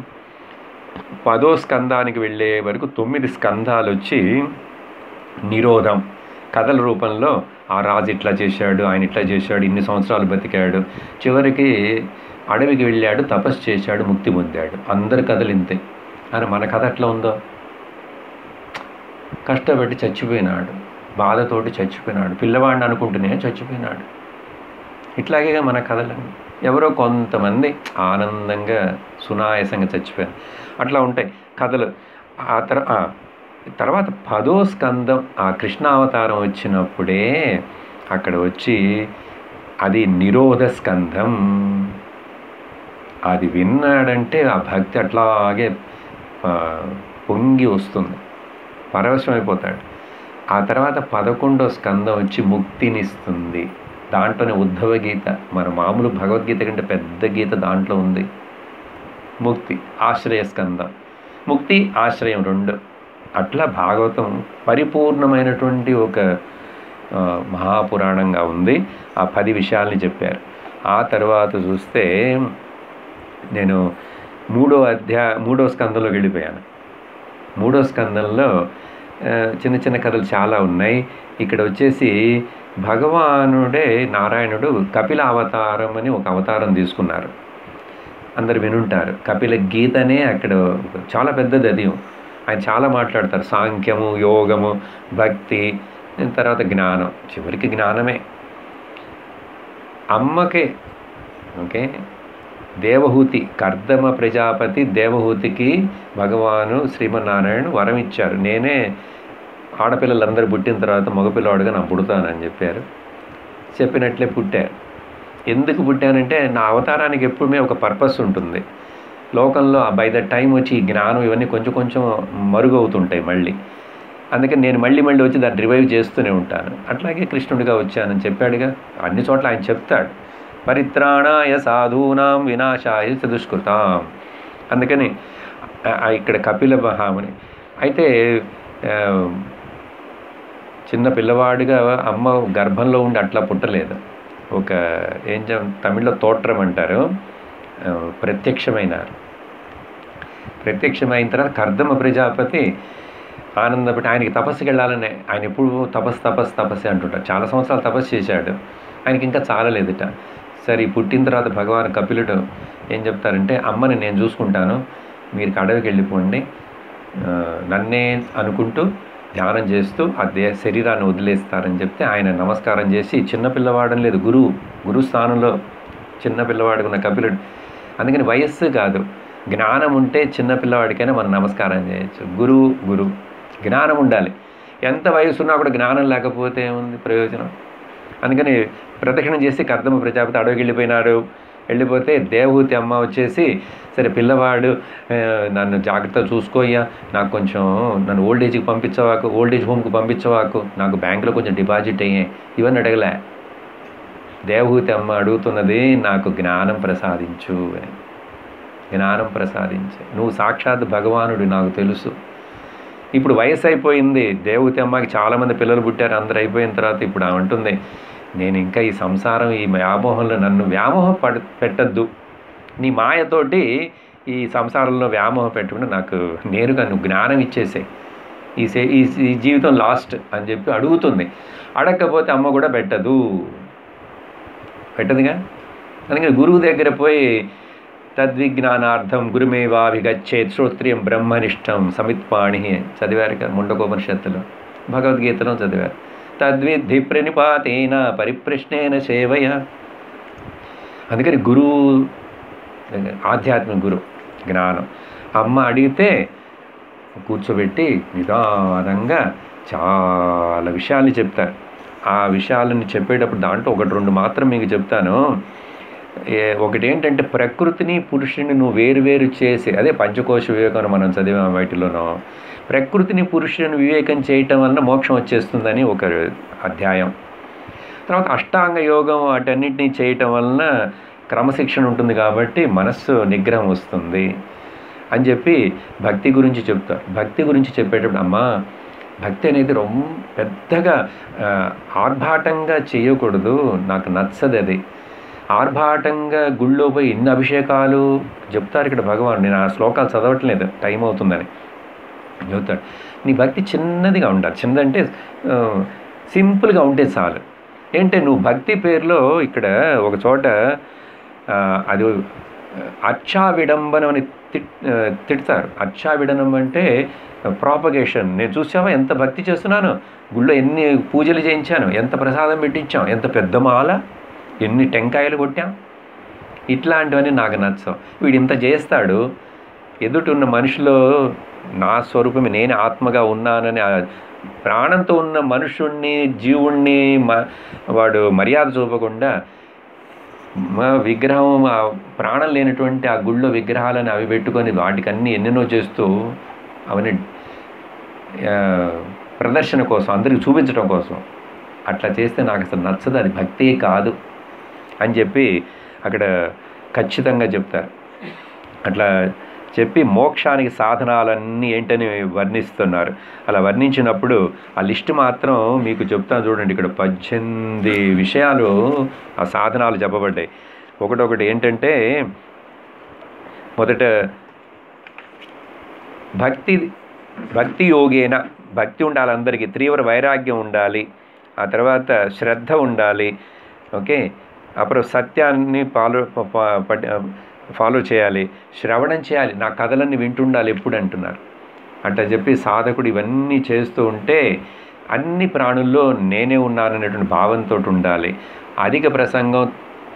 పదో స్కందానికి వెళ్ళే వరకు తొమ్మిది స్కంధాలు వచ్చి నిరోధం. కథల రూపంలో ఆ రాజు ఇట్లా చేశాడు ఆయన ఇట్లా చేశాడు ఇన్ని సంవత్సరాలు బతికాడు. చివరికి అడవికి వెళ్ళాడు తపస్సు చేశాడు ముక్తి పొందాడు. అందరి కథలు ఇంతే. అని మన కథ ఎట్లా ఉందో? కష్టపడి చచ్చిపోయినాడు. బాధతోటి చచ్చిపోయినాడు. పిల్లవాడిని అనుకుంటూనే చచ్చిపోయినాడు. ఇట్లాగే మన కథలన్నీ ఎవరో కొంతమంది ఆనందంగా సునాయాసంగా చచ్చిపోయారు. అట్లా ఉంటాయి కథలు. ఆ తర్వాత తర్వాత పదో స్కందం ఆ కృష్ణావతారం వచ్చినప్పుడే అక్కడ వచ్చి అది నిరోధ స్కందం. అది విన్నాడంటే ఆ భక్తి అట్లాగే పొంగి వస్తుంది. పరవశమైపోతాడు ఆ తర్వాత పదకొండో స్కందం వచ్చి ముక్తినిస్తుంది. దాంట్లోనే ఉద్ధవ గీత. మన మామూలు భగవద్గీత కంటే పెద్ద గీత దాంట్లో ఉంది. ముక్తి ఆశ్రయ స్కందం. ముక్తి ఆశ్రయం రెండు. అట్లా భాగవతం పరిపూర్ణమైనటువంటి ఒక మహాపురాణంగా ఉంది. ఆ పది విషయాల్ని చెప్పారు. ఆ తర్వాత చూస్తే నేను మూడో అధ్యా మూడో స్కందంలోకి వెళ్ళిపోయాను. మూడో స్కందంలో చిన్న చిన్న కథలు చాలా ఉన్నాయి. ఇక్కడ వచ్చేసి భగవానుడే నారాయణుడు కపిల అవతారం అని ఒక అవతారం తీసుకున్నారు. అందరు వినుంటారు. కపిల గీతనే అక్కడ చాలా పెద్దది అది. ఆయన చాలా మాట్లాడతారు. సాంఖ్యము యోగము భక్తి తర్వాత జ్ఞానం. చివరికి జ్ఞానమే. అమ్మకే ఓకే? దేవహూతి కర్దమ ప్రజాపతి దేవహూతికి భగవాను శ్రీమన్నారాయణ వరం ఇచ్చారు నేనే ఆడపిల్లలందరూ పుట్టిన తర్వాత మగపిల్లవాడుగా నా పుడతానని చెప్పారు. చెప్పినట్లే పుట్టారు. ఎందుకు పుట్టానంటే నా అవతారానికి ఎప్పుడుమే ఒక పర్పస్ ఉంటుంది. లోకంలో బై ద టైం వచ్చి జ్ఞానం ఇవన్నీ కొంచెం కొంచెం మరుగవుతుంటాయి మళ్ళీ. అందుకని నేను మళ్ళీ మళ్ళీ వచ్చి దాన్ని రివైవ్ చేస్తూనే ఉంటాను. అట్లాగే కృష్ణుడిగా వచ్చానని చెప్పాడుగా. అన్ని చోట్ల ఆయన చెప్తాడు. పరిత్రాణాయ సాధూనాం వినాశాయ చతుష్కృతాం అందుకని ఇక్కడ కపిల మహాముని. అయితే చిన్న పిల్లవాడిగా అమ్మ గర్భంలో ఉండి అట్లా పుట్టలేదు. ఒక ఏం చెప్ తమిళ్ళో తోట్రం అంటారు. ప్రత్యక్షమైనారు. ప్రత్యక్షమైన తర్వాత కర్దమ ప్రజాపతి ఆనందపడి ఆయనకి తపస్సుకి వెళ్ళాలని ఆయన ఎప్పుడు తపస్సు తపస్సు తపస్సు అంటుంటారు. చాలా సంవత్సరాలు తపస్సు చేశాడు. ఆయనకి ఇంకా చాలలేదుట. సరే పుట్టిన తర్వాత భగవాన్ కపిలుడు ఏం చెప్తారంటే అమ్మని నేను చూసుకుంటాను. మీరు అడవికి వెళ్ళిపోండి. నన్నే అనుకుంటూ ధ్యానం చేస్తూ ఆ దే శరీరాన్ని వదిలేస్తారని చెప్తే ఆయన నమస్కారం చేసి చిన్నపిల్లవాడని లేదు గురువు గురు స్థానంలో చిన్నపిల్లవాడుకున్న కపిలుడు అందుకని వయస్సు కాదు. జ్ఞానం ఉంటే చిన్న పిల్లవాడికైనా మనం నమస్కారం చేయొచ్చు. గురువు గురు. జ్ఞానం ఉండాలి. ఎంత వయసు ఉన్నా కూడా జ్ఞానం లేకపోతే ఏముంది ప్రయోజనం? అందుకని ప్రదక్షిణం చేసి కర్దమ ప్రజాపతి అడవికి వెళ్ళిపోయినాడు. వెళ్ళిపోతే దేవహూతి అమ్మ వచ్చేసి సరే పిల్లవాడు నన్ను జాగ్రత్తగా చూసుకోయ్యా నాకు కొంచెం నన్ను ఓల్డ్ ఏజ్కి పంపించవాకు ఓల్డ్ ఏజ్ హోమ్కి పంపించవాకు. నాకు బ్యాంకులో కొంచెం డిపాజిట్ అయ్యాయి ఇవన్నీ అడగలే. దేవహూతి అమ్మ అడుగుతున్నది నాకు జ్ఞానం ప్రసాదించు అని. జ్ఞానం ప్రసాదించు. నువ్వు సాక్షాత్ భగవానుడు నాకు తెలుసు. ఇప్పుడు వయసు అయిపోయింది దేవతి అమ్మకి చాలామంది పిల్లలు పుట్టారు. అందరు అయిపోయిన తర్వాత ఇప్పుడు ఆమె అంటుంది నేను ఇంకా ఈ సంసారం ఈ వ్యామోహంలో నన్ను వ్యామోహం పడ పెట్టద్దు. నీ మాయతోటి ఈ సంసారంలో వ్యామోహం పెట్టుకుంటే నాకు నేరుగా నువ్వు జ్ఞానం ఇచ్చేసే ఈ సే ఈ ఈ జీవితం లాస్ట్ అని చెప్పి అడుగుతుంది. అడగకపోతే అమ్మ కూడా పెట్టదు. పెట్టదుగా? అందుకని గురువు దగ్గర పోయి తద్విజ్ఞానార్థం గురుమేవాభిగచ్చేత్ శ్రోత్రియం బ్రహ్మనిష్టం సమిత్పాణి చదివారు కదా ముండకోపనిషత్తులో. భగవద్గీతలో చదివారు. తద్విద్ధి ప్రణిపాతేన పరిప్రశ్నేన సేవయ. అందుకని గురువు ఆధ్యాత్మిక గురు జ్ఞానం. అమ్మ అడిగితే కూర్చోబెట్టి నిదానంగా చాలా విషయాలు చెప్తారు. ఆ విషయాలను చెప్పేటప్పుడు దాంట్లో ఒకటి రెండు మాత్రం మీకు చెప్తాను. ఏ- ఒకటి ఏంటంటే ప్రకృతిని పురుషుని నువ్వు వేరు వేరు చేసి అదే పంచకోశ వివేకం మనం చదివాం వాటిలోనో. ప్రకృతిని పురుషుని వివేకం చేయటం వలన మోక్షం వచ్చేస్తుందని ఒక అధ్యాయం. తర్వాత అష్టాంగ యోగం వాటన్నిటినీ చేయటం వలన క్రమశిక్షణ ఉంటుంది కాబట్టి మనస్సు నిగ్రహం వస్తుంది అని చెప్పి భక్తి గురించి చెప్తారు. భక్తి గురించి చెప్పేటప్పుడు అమ్మా భక్తి అనేది రొమ్మ పెద్దగా ఆర్భాటంగా చేయకూడదు. నాకు నచ్చదు అది. ఆర్భాటంగా గుళ్ళో పోయి ఇన్ని అభిషేకాలు చెప్తారు ఇక్కడ భగవాన్ నేను ఆ శ్లోకాలు చదవట్లేదు. టైం అవుతుందని. చెబుతాడు నీ భక్తి చిన్నదిగా ఉండాలి. చిన్నదంటే సింపుల్గా ఉంటే చాలు. ఏంటంటే నువ్వు భక్తి పేరులో ఇక్కడ ఒక చోట అది అచ్చా విడంబనం అని తిట్ తిడతారు. అచ్చా విడనం అంటే ప్రాపగేషన్ నేను చూసావా ఎంత భక్తి చేస్తున్నాను? గుళ్ళో ఎన్ని పూజలు చేయించాను? ఎంత ప్రసాదం పెట్టించాం? ఎంత పెద్ద మాల? ఎన్ని టెంకాయలు కొట్టాం? ఇట్లాంటివన్నీ నాకు నచ్చవు. వీడు ఇంత చేస్తాడు. ఎదుటి ఉన్న మనిషిలో నా స్వరూపమే నేను ఆత్మగా ఉన్నానని ప్రాణంతో ఉన్న మనుషుణ్ణి జీవుణ్ణి మ వాడు మర్యాద చూపకుండా మా విగ్రహం ఆ ప్రాణం లేనటువంటి ఆ గుళ్ళో విగ్రహాలను అవి పెట్టుకొని వాటికన్నీ ఎన్నెన్నో చేస్తూ అవన్నీ ప్రదర్శన కోసం అందరికి చూపించడం కోసం. అట్లా చేస్తే నాకు అసలు నచ్చదు అది భక్తే కాదు అని చెప్పి అక్కడ ఖచ్చితంగా చెప్తారు. అట్లా చెప్పి మోక్షానికి సాధనాలన్నీ ఏంటని వర్ణిస్తున్నారు. అలా వర్ణించినప్పుడు ఆ లిస్ట్ మాత్రం మీకు చెప్తాను చూడండి ఇక్కడ పద్దెనిమిది విషయాలు ఆ సాధనాలు చెప్పబడ్డాయి. ఒకటొకటి ఏంటంటే మొదట భక్తి భక్తి యోగేన భక్తి ఉండాలి అందరికీ తీవ్ర వైరాగ్యం ఉండాలి ఆ తర్వాత శ్రద్ధ ఉండాలి ఓకే? అప్పుడు సత్యాన్ని ఫాలో ఫాలో చేయాలి శ్రవణం చేయాలి నా కథలన్నీ వింటుండాలి ఎప్పుడు అంటున్నారు. అట్లా చెప్పి సాధకుడు ఇవన్నీ చేస్తూ ఉంటే అన్ని ప్రాణుల్లో నేనే ఉన్నాననేటువంటి భావంతో ఉండాలి. అధిక ప్రసంగం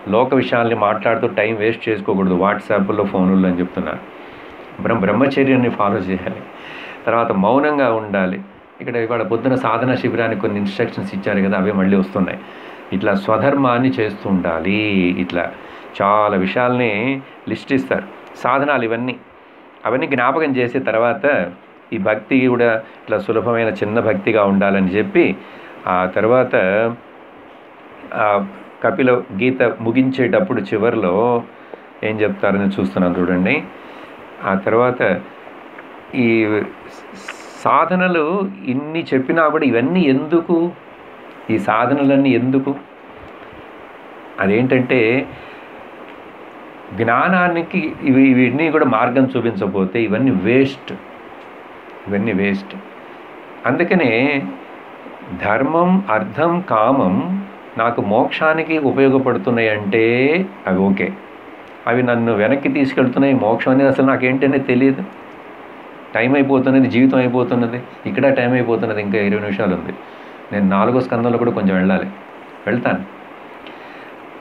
లోక విషయాల్ని మాట్లాడుతూ టైం వేస్ట్ చేసుకోకూడదు వాట్సాప్లో ఫోనుల్లో అని చెప్తున్నారు. బ్రహ్మచర్యాన్ని ఫాలో చేయాలి. తర్వాత మౌనంగా ఉండాలి. ఇక్కడ ఇవాళ పొద్దున సాధన శిబిరానికి కొన్ని ఇన్స్ట్రక్షన్స్ ఇచ్చారు కదా అవే మళ్ళీ వస్తున్నాయి. ఇట్లా స్వధర్మాన్ని చేస్తూ ఉండాలి ఇట్లా. చాలా విషయాల్ని లిస్ట్ ఇస్తారు. సాధనాలు ఇవన్నీ. అవన్నీ జ్ఞాపకం చేసే తర్వాత ఈ భక్తి కూడా ఇట్లా సులభమైన చిన్న భక్తిగా ఉండాలని చెప్పి ఆ తర్వాత కపిల గీత ముగించేటప్పుడు చివరిలో ఏం చెప్తారని చూస్తున్నాను చూడండి. ఆ తర్వాత ఈ సాధనలు ఇన్ని చెప్పినా కూడా ఇవన్నీ ఎందుకు? ఈ సాధనలన్నీ ఎందుకు? అదేంటంటే జ్ఞానానికి ఇవి ఇవన్నీ కూడా మార్గం చూపించకపోతే ఇవన్నీ వేస్ట్. ఇవన్నీ వేస్ట్. అందుకనే ధర్మం అర్థం కామం నాకు మోక్షానికి ఉపయోగపడుతున్నాయి అంటే అవి ఓకే. అవి నన్ను వెనక్కి తీసుకెళ్తున్నాయి. మోక్షం అనేది అసలు నాకేంటనే తెలియదు. టైం అయిపోతున్నది జీవితం అయిపోతున్నది. ఇక్కడ టైం అయిపోతున్నది ఇంకా ఇరవై నిమిషాలు ఉంది. నేను నాలుగో స్కందంలో కూడా కొంచెం వెళ్ళాలి. వెళ్తాను.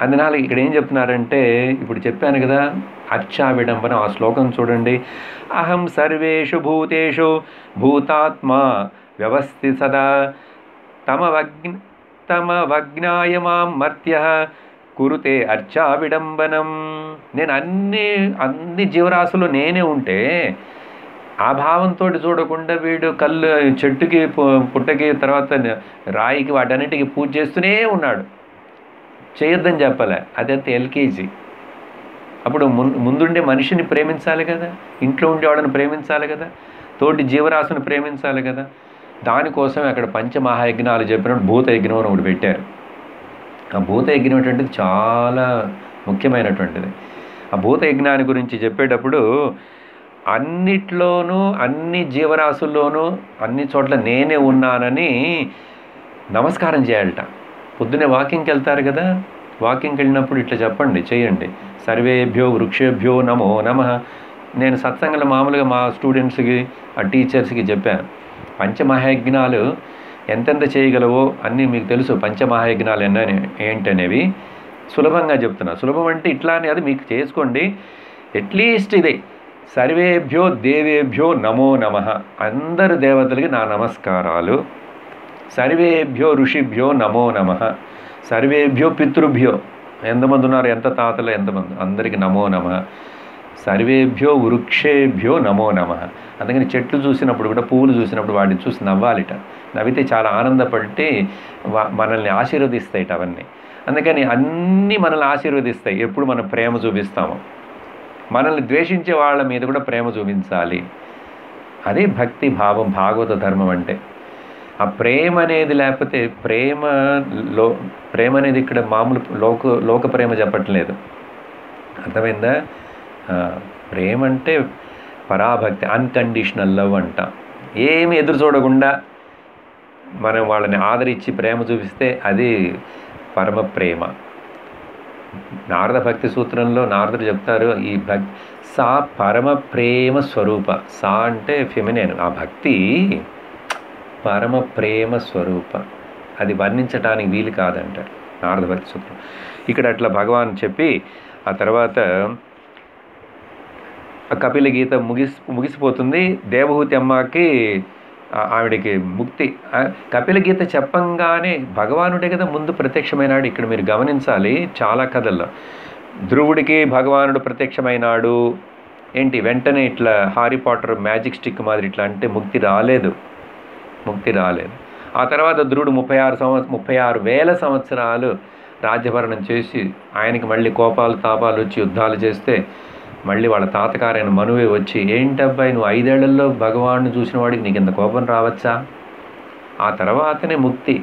అందునాలు ఇక్కడ ఏం చెప్తున్నారంటే ఇప్పుడు చెప్పాను కదా అచ్చా విడంబన ఆ శ్లోకం చూడండి. అహం సర్వేషు భూతేషు భూతాత్మ వ్యవస్థి సదా తమ వగ్న తమ మాం మర్త్య. కురుతే అర్చా విడంబనం. నేను అన్ని అన్ని జీవరాశులు నేనే ఉంటే ఆ భావంతో చూడకుండా వీడు కళ్ళు చెట్టుకి పుట్టకి తర్వాత రాయికి వాటన్నిటికి పూజ చేస్తూనే ఉన్నాడు. చేయొద్దని చెప్పలే. అదంత ఎల్కేజీ. అప్పుడు ముందు ముందుండే మనిషిని ప్రేమించాలి కదా. ఇంట్లో ఉండేవాళ్ళని ప్రేమించాలి కదా. తోటి జీవరాశిని ప్రేమించాలి కదా. దానికోసం అక్కడ పంచమహాయజ్ఞాలు చెప్పినట్టు భూత యజ్ఞం అని ఒకటి పెట్టారు. ఆ భూత యజ్ఞం అటువంటిది చాలా ముఖ్యమైనటువంటిది. ఆ భూత యజ్ఞాన్ని గురించి చెప్పేటప్పుడు అన్నిట్లోనూ అన్ని జీవరాశుల్లోనూ అన్ని చోట్ల నేనే ఉన్నానని నమస్కారం చేయాలట. పొద్దునే వాకింగ్కి వెళ్తారు కదా వాకింగ్కి వెళ్ళినప్పుడు ఇట్లా చెప్పండి చేయండి. సర్వేభ్యో వృక్షేభ్యో నమో నమ. నేను సత్సంగంలో మామూలుగా మా స్టూడెంట్స్కి ఆ టీచర్స్కి చెప్పాను. పంచమహాయజ్ఞాలు ఎంతెంత చేయగలవో అన్నీ మీకు తెలుసు. పంచమహాయజ్ఞాలు ఎన్న ఏంటనేవి సులభంగా చెప్తున్నా. సులభం అంటే ఇట్లా అని అది మీకు చేసుకోండి. అట్లీస్ట్ ఇదే. సర్వేభ్యో దేవేభ్యో నమో నమ. అందరు దేవతలకి నా నమస్కారాలు. సర్వేభ్యో ఋషిభ్యో నమో నమ. సర్వేభ్యో పితృభ్యో. ఎంతమంది ఉన్నారు? ఎంత తాతలు? ఎంతమంది? అందరికి నమో నమ. సర్వేభ్యో వృక్షేభ్యో నమో నమ. అందుకని చెట్లు చూసినప్పుడు కూడా పువ్వులు చూసినప్పుడు వాటిని చూసి నవ్వాలిట. నవ్వితే చాలా ఆనందపడితే మనల్ని ఆశీర్వదిస్తాయి అవన్నీ. అందుకని అన్నీ మనల్ని ఆశీర్వదిస్తాయి. ఎప్పుడు మనం ప్రేమ చూపిస్తామో. మనల్ని ద్వేషించే వాళ్ళ మీద కూడా ప్రేమ చూపించాలి. అదే భక్తి భావం భాగవత ధర్మం అంటే. ఆ ప్రేమ అనేది లేకపోతే ప్రేమ లో ప్రేమ అనేది ఇక్కడ మామూలు లోక లోక ప్రేమ చెప్పట్లేదు. అర్థమైందా? ప్రేమ అంటే పరాభక్తి అన్కండిషనల్ లవ్ అంట. ఏమి ఎదురు చూడకుండా మనం వాళ్ళని ఆదరించి ప్రేమ చూపిస్తే అది పరమ ప్రేమ. నారద భక్తి సూత్రంలో నారదుడు చెప్తారు ఈ భక్ సా పరమ ప్రేమ స్వరూప. సా అంటే ఫెమినేన్ ఆ భక్తి పరమ ప్రేమ స్వరూప. అది వర్ణించటానికి వీలు కాదంటారు నారద భక్తి సూత్రం. ఇక్కడ అట్లా భగవాన్ చెప్పి ఆ తర్వాత కపిల గీత ముగిసి ముగిసిపోతుంది. దేవహూతి అమ్మకి ఆవిడకి ముక్తి. కపిల గీత చెప్పంగానే భగవానుడే కదా ముందు ప్రత్యక్షమైనాడు. ఇక్కడ మీరు గమనించాలి చాలా కథల్లో. ధ్రువుడికి భగవానుడు ప్రత్యక్షమైనాడు. ఏంటి? వెంటనే ఇట్లా హారీ పాటర్ మ్యాజిక్ స్టిక్ మాదిరి ఇట్లా అంటే ముక్తి రాలేదు. ముక్తి రాలేదు. ఆ తర్వాత ధ్రువుడు ముప్పై ఆరు సంవత్సరం ముప్పై ఆరు వేల సంవత్సరాలు రాజ్యభరణం చేసి ఆయనకి మళ్ళీ కోపాలు తాపాలు వచ్చి యుద్ధాలు చేస్తే మళ్ళీ వాళ్ళ తాతగారైన మనువే వచ్చి ఏంటబ్బాయి నువ్వు ఐదేళ్ళలో భగవాన్ని చూసిన వాడికి నీకు ఇంత కోపం రావచ్చా? ఆ తర్వాతనే ముక్తి.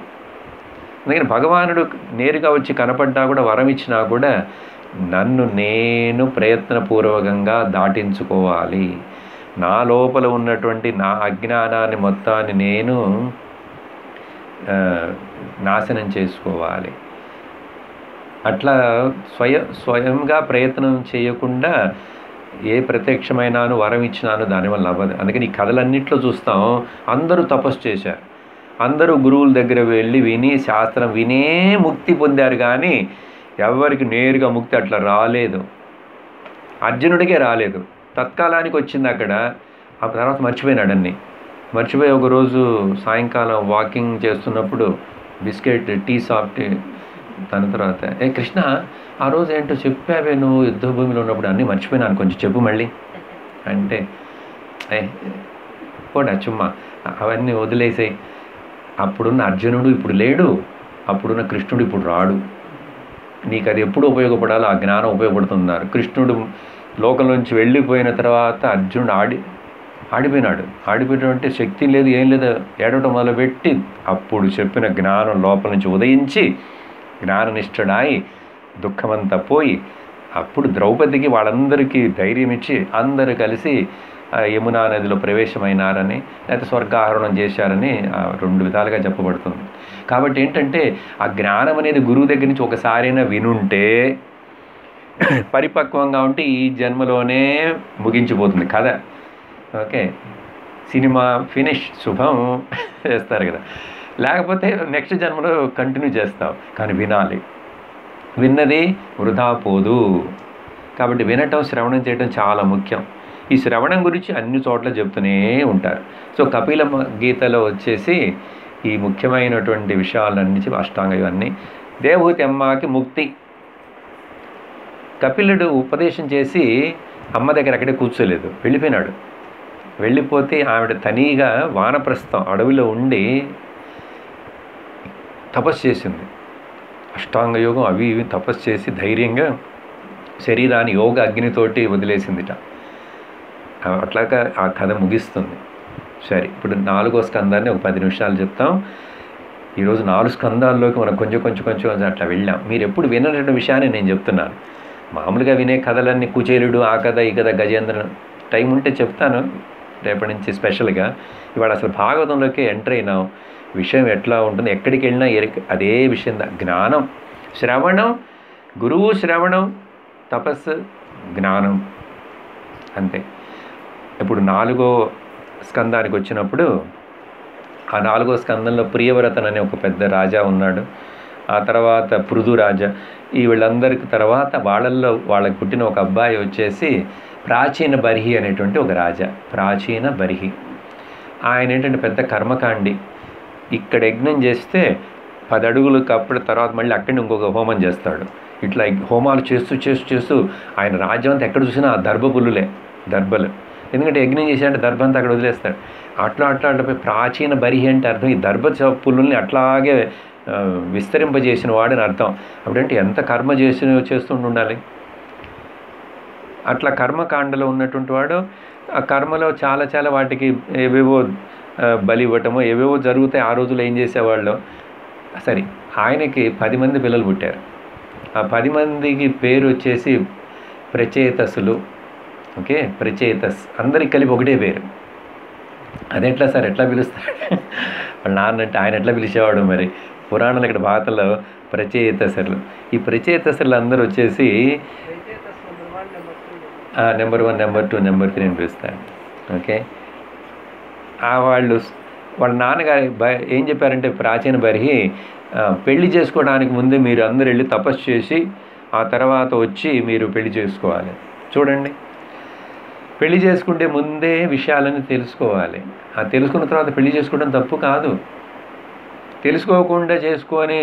అందుకని భగవానుడు నేరుగా వచ్చి కనపడ్డా కూడా వరం ఇచ్చినా కూడా నన్ను నేను ప్రయత్నపూర్వకంగా దాటించుకోవాలి. నా లోపల ఉన్నటువంటి నా అజ్ఞానాన్ని మొత్తాన్ని నేను నాశనం చేసుకోవాలి. అట్లా స్వయ స్వయంగా ప్రయత్నం చేయకుండా ఏ ప్రత్యక్షమైనాను వరం ఇచ్చినాను దానివల్ల అవ్వదు. అందుకని ఈ కథలన్నింటిలో చూస్తాం అందరూ తపస్సు చేశారు. అందరూ గురువుల దగ్గర వెళ్ళి విని శాస్త్రం వినే ముక్తి పొందారు కానీ ఎవరికి నేరుగా ముక్తి అట్లా రాలేదు. అర్జునుడికే రాలేదు. తత్కాలానికి వచ్చింది అక్కడ. ఆ తర్వాత మర్చిపోయినాడు అన్నీ. మర్చిపోయి ఒకరోజు సాయంకాలం వాకింగ్ చేస్తున్నప్పుడు బిస్కెట్ టీ సాఫ్ట్ దాని తర్వాత ఏ కృష్ణ ఆ రోజు ఏంటో చెప్పావే నువ్వు యుద్ధ భూమిలో ఉన్నప్పుడు అన్నీ మర్చిపోయినాను కొంచెం చెప్పు మళ్ళీ. అంటే ఏ పోడా చుమ్మా అవన్నీ వదిలేసాయి అప్పుడున్న అర్జునుడు ఇప్పుడు లేడు అప్పుడున్న కృష్ణుడు ఇప్పుడు రాడు. నీకు అది ఎప్పుడు ఉపయోగపడాలో ఆ జ్ఞానం ఉపయోగపడుతున్నారు కృష్ణుడు లోకంలోంచి వెళ్ళిపోయిన తర్వాత అర్జునుడు ఆడి ఆడిపోయినాడు. ఆడిపోయినటువంటి శక్తి లేదు ఏం లేదు ఏడవటం మొదలుపెట్టి అప్పుడు చెప్పిన జ్ఞానం లోపల నుంచి ఉదయించి జ్ఞాననిష్ఠుడాయి దుఃఖమంతా పోయి అప్పుడు ద్రౌపదికి వాళ్ళందరికీ ధైర్యం ఇచ్చి అందరూ కలిసి యమునా నదిలో ప్రవేశమైనారని లేకపోతే స్వర్గాహరణం చేశారని ఆ, రెండు విధాలుగా చెప్పబడుతుంది. కాబట్టి ఏంటంటే ఆ జ్ఞానం అనేది గురువు దగ్గర నుంచి ఒకసారైనా వినుంటే పరిపక్వంగా ఉంటే ఈ జన్మలోనే ముగించిపోతుంది కథ. ఓకే? సినిమా ఫినిష్ శుభం చేస్తారు కదా. లేకపోతే నెక్స్ట్ జన్మలో కంటిన్యూ చేస్తావు కానీ వినాలి. విన్నది వృధా పోదు. కాబట్టి వినటం శ్రవణం చేయడం చాలా ముఖ్యం. ఈ శ్రవణం గురించి అన్ని చోట్ల చెప్తూనే ఉంటారు. సో కపిల గీతలో వచ్చేసి ఈ ముఖ్యమైనటువంటి విషయాలన్నీ అష్టాంగ ఇవన్నీ. దేవహూతి అమ్మకి ముక్తి. కపిలుడు ఉపదేశం చేసి అమ్మ దగ్గర అక్కడే కూర్చోలేదు. వెళ్ళిపోయినాడు. వెళ్ళిపోతే ఆవిడ తనీగా వానప్రస్థం అడవిలో ఉండి తపస్సు చేసింది. అష్టాంగ యోగం అవి ఇవి తపస్సు చేసి ధైర్యంగా శరీరాన్ని యోగ అగ్నితోటి వదిలేసిందిట. అట్లాగ అట్లాగా ఆ కథ ముగిస్తుంది. సరే ఇప్పుడు నాలుగో స్కందాన్ని ఒక పది నిమిషాలు చెప్తాం. ఈరోజు నాలుగు స్కందాల్లోకి మనం కొంచెం కొంచెం కొంచెం అట్లా వెళ్ళాం. మీరు ఎప్పుడు వినటువంటి విషయాన్ని నేను చెప్తున్నాను. మామూలుగా వినే కథలన్నీ కుచేలుడు ఆ కథ ఈ కథ గజేంద్రన్ టైం ఉంటే చెప్తాను. రేపటి నుంచి స్పెషల్గా. ఇవాళ అసలు భాగవతంలోకి ఎంటర్ అయినాం. విషయం ఎట్లా ఉంటుంది ఎక్కడికి వెళ్ళినా ఎరి- అదే విషయం జ్ఞానం. శ్రవణం గురువు శ్రవణం తపస్సు జ్ఞానం. అంతే. ఇప్పుడు నాలుగో స్కందానికి వచ్చినప్పుడు ఆ నాలుగో స్కందంలో ప్రియవ్రతన్ అనే ఒక పెద్ద రాజా ఉన్నాడు. ఆ తర్వాత పృథురాజా ఈ వీళ్ళందరికి తర్వాత వాళ్ళల్లో వాళ్ళకి పుట్టిన ఒక అబ్బాయి వచ్చేసి ప్రాచీన బర్హి అనేటువంటి ఒక రాజా. ప్రాచీన బర్హి. ఆయన ఏంటంటే పెద్ద కర్మకాండి. ఇక్కడ యజ్ఞం చేస్తే పది అడుగులు కప్పుడు తర్వాత మళ్ళీ అక్కడి ఇంకొక హోమం చేస్తాడు. ఇట్లా హోమాలు చేస్తూ చేస్తూ చేస్తూ ఆయన రాజ్యం అంతా ఎక్కడ చూసినా ఆ దర్భ దర్భలు. ఎందుకంటే యజ్ఞం చేశాడంటే దర్భ అంతా అక్కడ వదిలేస్తాడు అట్లా అట్లా అట్లా ప్రాచీన బరిహి అంటే అర్థం ఈ దర్భ పుల్లుల్ని అట్లాగే విస్తరింపజేసిన వాడని అర్థం. అప్పుడంటే ఎంత కర్మ చేసి చేస్తుండి ఉండాలి అట్లా కర్మకాండలో ఉన్నటువంటి వాడు ఆ కర్మలో చాలా చాలా వాటికి ఏవేవో బలి ఇవ్వటమో ఏవేవో జరుగుతాయి. ఆ రోజుల్లో ఏం చేసేవాళ్ళు? సరే ఆయనకి పది మంది పిల్లలు పుట్టారు. ఆ పది మందికి పేరు వచ్చేసి ప్రచేతసులు. ఓకే? ప్రచేతస్. అందరికి కలిపి ఒకటే పేరు. అదెట్లా సార్? ఎట్లా పిలుస్తాడు వాళ్ళ నాన్న అంటే ఆయన ఎట్లా పిలిచేవాడు మరి? పురాణాలు ఇక్కడ భారతలో ప్రచేతసరులు ఈ ప్రచేతసరులు అందరూ వచ్చేసి number one number two. Number three అని పిలుస్తాడు ఓకే? ఆ వాళ్ళు వాళ్ళ నాన్నగారు బ- ఏం చెప్పారంటే ప్రాచీన బరిహి పెళ్ళి చేసుకోవడానికి ముందే మీరు అందరు వెళ్ళి తపస్సు చేసి ఆ తర్వాత వచ్చి మీరు పెళ్ళి చేసుకోవాలి. చూడండి. పెళ్ళి చేసుకుంటే ముందే విషయాలని తెలుసుకోవాలి. ఆ తెలుసుకున్న తర్వాత పెళ్ళి చేసుకోవడం తప్పు కాదు. తెలుసుకోకుండా చేసుకొని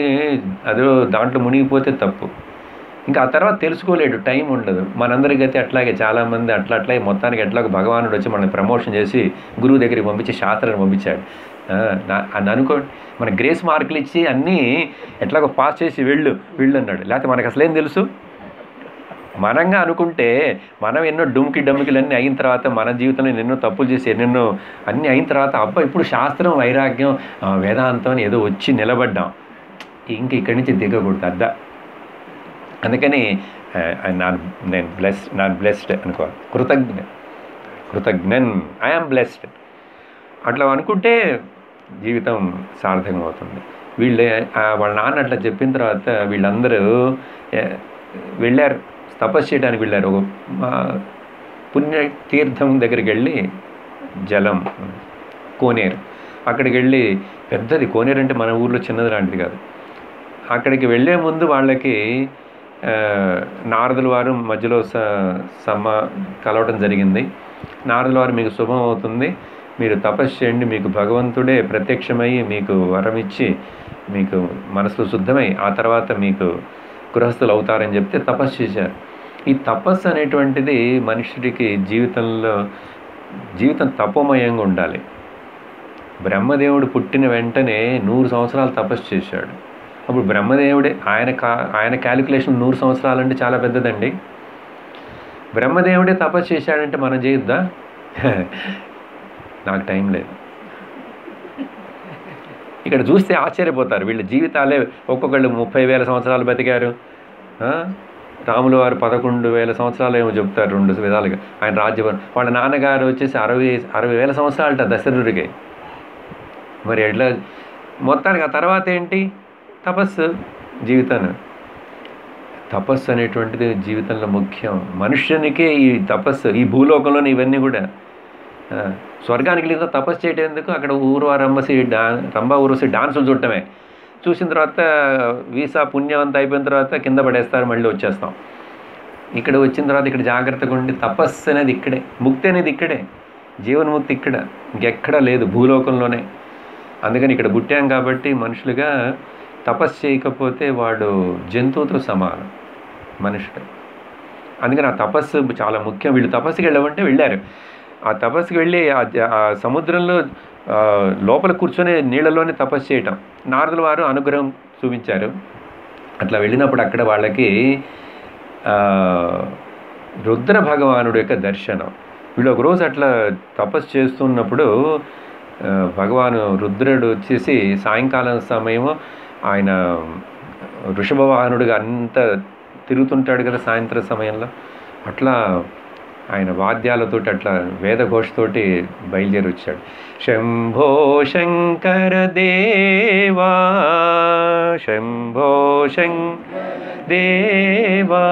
అదో దాంట్లో మునిగిపోతే తప్పు. ఇంకా ఆ తర్వాత తెలుసుకోలేడు టైం ఉండదు. మనందరికైతే అట్లాగే చాలామంది అట్లా అట్లాగే మొత్తానికి ఎట్లాగో భగవానుడు వచ్చి మనల్ని ప్రమోషన్ చేసి గురువు దగ్గరికి పంపించి శాస్త్రాన్ని పంపించాడు. అని అనుకో మన గ్రేస్ మార్కులు ఇచ్చి అన్నీ ఎట్లాగో పాస్ చేసి వెళ్ళు వెళ్ళు అన్నాడు. లేకపోతే మనకు అసలేం తెలుసు? మనంగా అనుకుంటే మనం ఎన్నో డుమ్కి డమ్కిలు అన్నీ అయిన తర్వాత మన జీవితంలో ఎన్నెన్నో తప్పులు చేసి ఎన్నెన్నో అన్నీ అయిన తర్వాత అబ్బా ఇప్పుడు శాస్త్రం వైరాగ్యం వేదాంతం అని ఏదో వచ్చి నిలబడ్డాం. ఇంక ఇక్కడి నుంచి దిగకూడదు అద్దా. అందుకని నాన్ నేను బ్లెస్ నాన్ బ్లెస్డ్ అనుకో కృతజ్ఞ కృతజ్ఞన్ ఐఆమ్ బ్లెస్డ్ అట్లా అనుకుంటే జీవితం సార్థకం అవుతుంది వీళ్ళే వాళ్ళ నాన్న అట్లా చెప్పిన తర్వాత వీళ్ళందరూ వెళ్ళారు తపస్సు చేయడానికి వెళ్ళారు. ఒక మా పుణ్య తీర్థం దగ్గరికి వెళ్ళి జలం కోనేరు. అక్కడికి వెళ్ళి పెద్దది కోనేరు అంటే మన ఊర్లో చిన్నది లాంటిది కాదు. అక్కడికి వెళ్ళే ముందు వాళ్ళకి నారదుల వారు మధ్యలో స సమ్మ కలవటం జరిగింది. నారదుల వారు మీకు శుభం అవుతుంది. మీరు తపస్సు చేయండి. మీకు భగవంతుడే ప్రత్యక్షమై మీకు వరం ఇచ్చి మీకు మనసు శుద్ధమై ఆ తర్వాత మీకు గృహస్థులు అవుతారని చెప్తే తపస్సు చేశారు. ఈ తపస్సు అనేటువంటిది మనుషుడికి జీవితంలో జీవితం తపోమయంగా ఉండాలి. బ్రహ్మదేవుడు పుట్టిన వెంటనే నూరు సంవత్సరాలు తపస్సు చేశాడు. అప్పుడు బ్రహ్మదేవుడే ఆయన కా ఆయన క్యాలిక్యులేషన్ నూరు సంవత్సరాలు అంటే చాలా పెద్దదండి. బ్రహ్మదేవుడే తపస్సు చేశాడంటే మనం చేయొద్దా? నాకు టైం లేదు. ఇక్కడ చూస్తే ఆశ్చర్యపోతారు. వీళ్ళ జీవితాలే ఒక్కొక్కళ్ళు ముప్పై వేల సంవత్సరాలు బతికారు. రాములు వారు పదకొండు వేల సంవత్సరాలు ఏమో చెప్తారు రెండు విధాలుగా. ఆయన రాజ్యభరణం వాళ్ళ నాన్నగారు వచ్చేసి అరవై అరవై వేల సంవత్సరాలట దశరుడికి మరి ఎట్లా? మొత్తానికి ఆ తర్వాత ఏంటి? తపస్సు జీవితాన్ని. తపస్సు అనేటువంటిది జీవితంలో ముఖ్యం. మనుష్యునికే ఈ తపస్సు ఈ భూలోకంలోని ఇవన్నీ కూడా. స్వర్గానికి లేదా తపస్సు చేయటం ఎందుకు? అక్కడ ఊరు రంబసి డా రంభ ఊరుసి డాన్సులు చూడటమే. చూసిన తర్వాత వీసా పుణ్యం అంతా అయిపోయిన తర్వాత కింద పడేస్తారు మళ్ళీ వచ్చేస్తాం. ఇక్కడ వచ్చిన తర్వాత ఇక్కడ జాగ్రత్తగా ఉండి తపస్సు అనేది ఇక్కడే. ముక్తి అనేది ఇక్కడే. జీవన్ముక్తి ఇక్కడ. ఇంకెక్కడా లేదు భూలోకంలోనే. అందుకని ఇక్కడ పుట్టాం కాబట్టి మనుషులుగా తపస్సు చేయకపోతే వాడు జంతువుతో సమానం మనుషుడు అందుకని ఆ తపస్సు చాలా ముఖ్యం. వీళ్ళు తపస్సుకి వెళ్ళమంటే వెళ్ళారు. ఆ తపస్సుకి వెళ్ళి ఆ సముద్రంలో లోపల కూర్చొని నీళ్ళలోనే తపస్సు చేయటం. నారదుల వారు అనుగ్రహం చూపించారు. అట్లా వెళ్ళినప్పుడు అక్కడ వాళ్ళకి రుద్ర భగవానుడు యొక్క దర్శనం. వీళ్ళు ఒకరోజు అట్లా తపస్సు చేస్తున్నప్పుడు భగవాను రుద్రుడు వచ్చేసి సాయంకాలం సమయము ఆయన వృషభ వాహనుడిగా అంత తిరుగుతుంటాడు కదా సాయంత్రం సమయంలో. అట్లా ఆయన వాద్యాలతోటి అట్లా వేదఘోషతోటి బయలుదేరి వచ్చాడు శంభో శంకర దేవా శంభో శంకర దేవా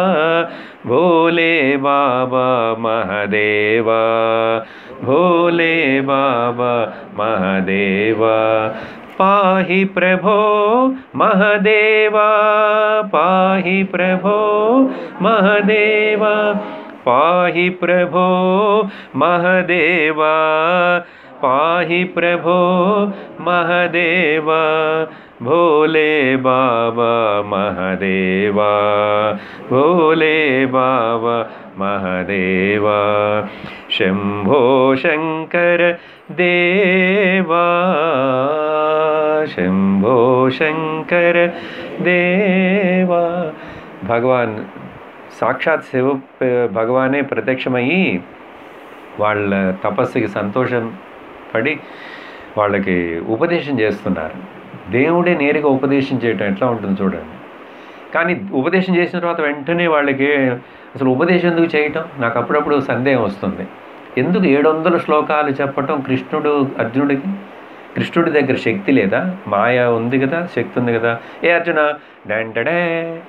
భోలే బాబా మహదేవా భోలే బాబా మహదేవా पाहि प्रभो महदेवा पाहि प्रभो महदेवा पाहि प्रभो महदेवा पाहि प्रभो महदेवा। భోలే बाबा महदेवा భోలే बाबा మహదేవా శంభో శంకర దేవా శంభో శంకర దేవా. భగవాన్ సాక్షాత్ శివ భగవానే ప్రత్యక్షమయ్యి వాళ్ళ తపస్సుకి సంతోషం పడి వాళ్ళకి ఉపదేశం చేస్తున్నారు. దేవుడే నేరుగా ఉపదేశం చేయటం ఎట్లా ఉంటుంది చూడండి. కానీ ఉపదేశం చేసిన తర్వాత వెంటనే వాళ్ళకి అసలు ఉపదేశం ఎందుకు చేయటం? నాకు అప్పుడప్పుడు సందేహం వస్తుంది. ఎందుకు ఏడు వందల శ్లోకాలు చెప్పటం కృష్ణుడు అర్జునుడికి? కృష్ణుడి దగ్గర శక్తి లేదా? మాయ ఉంది కదా శక్తి ఉంది కదా. ఏ అర్జున? డంటడే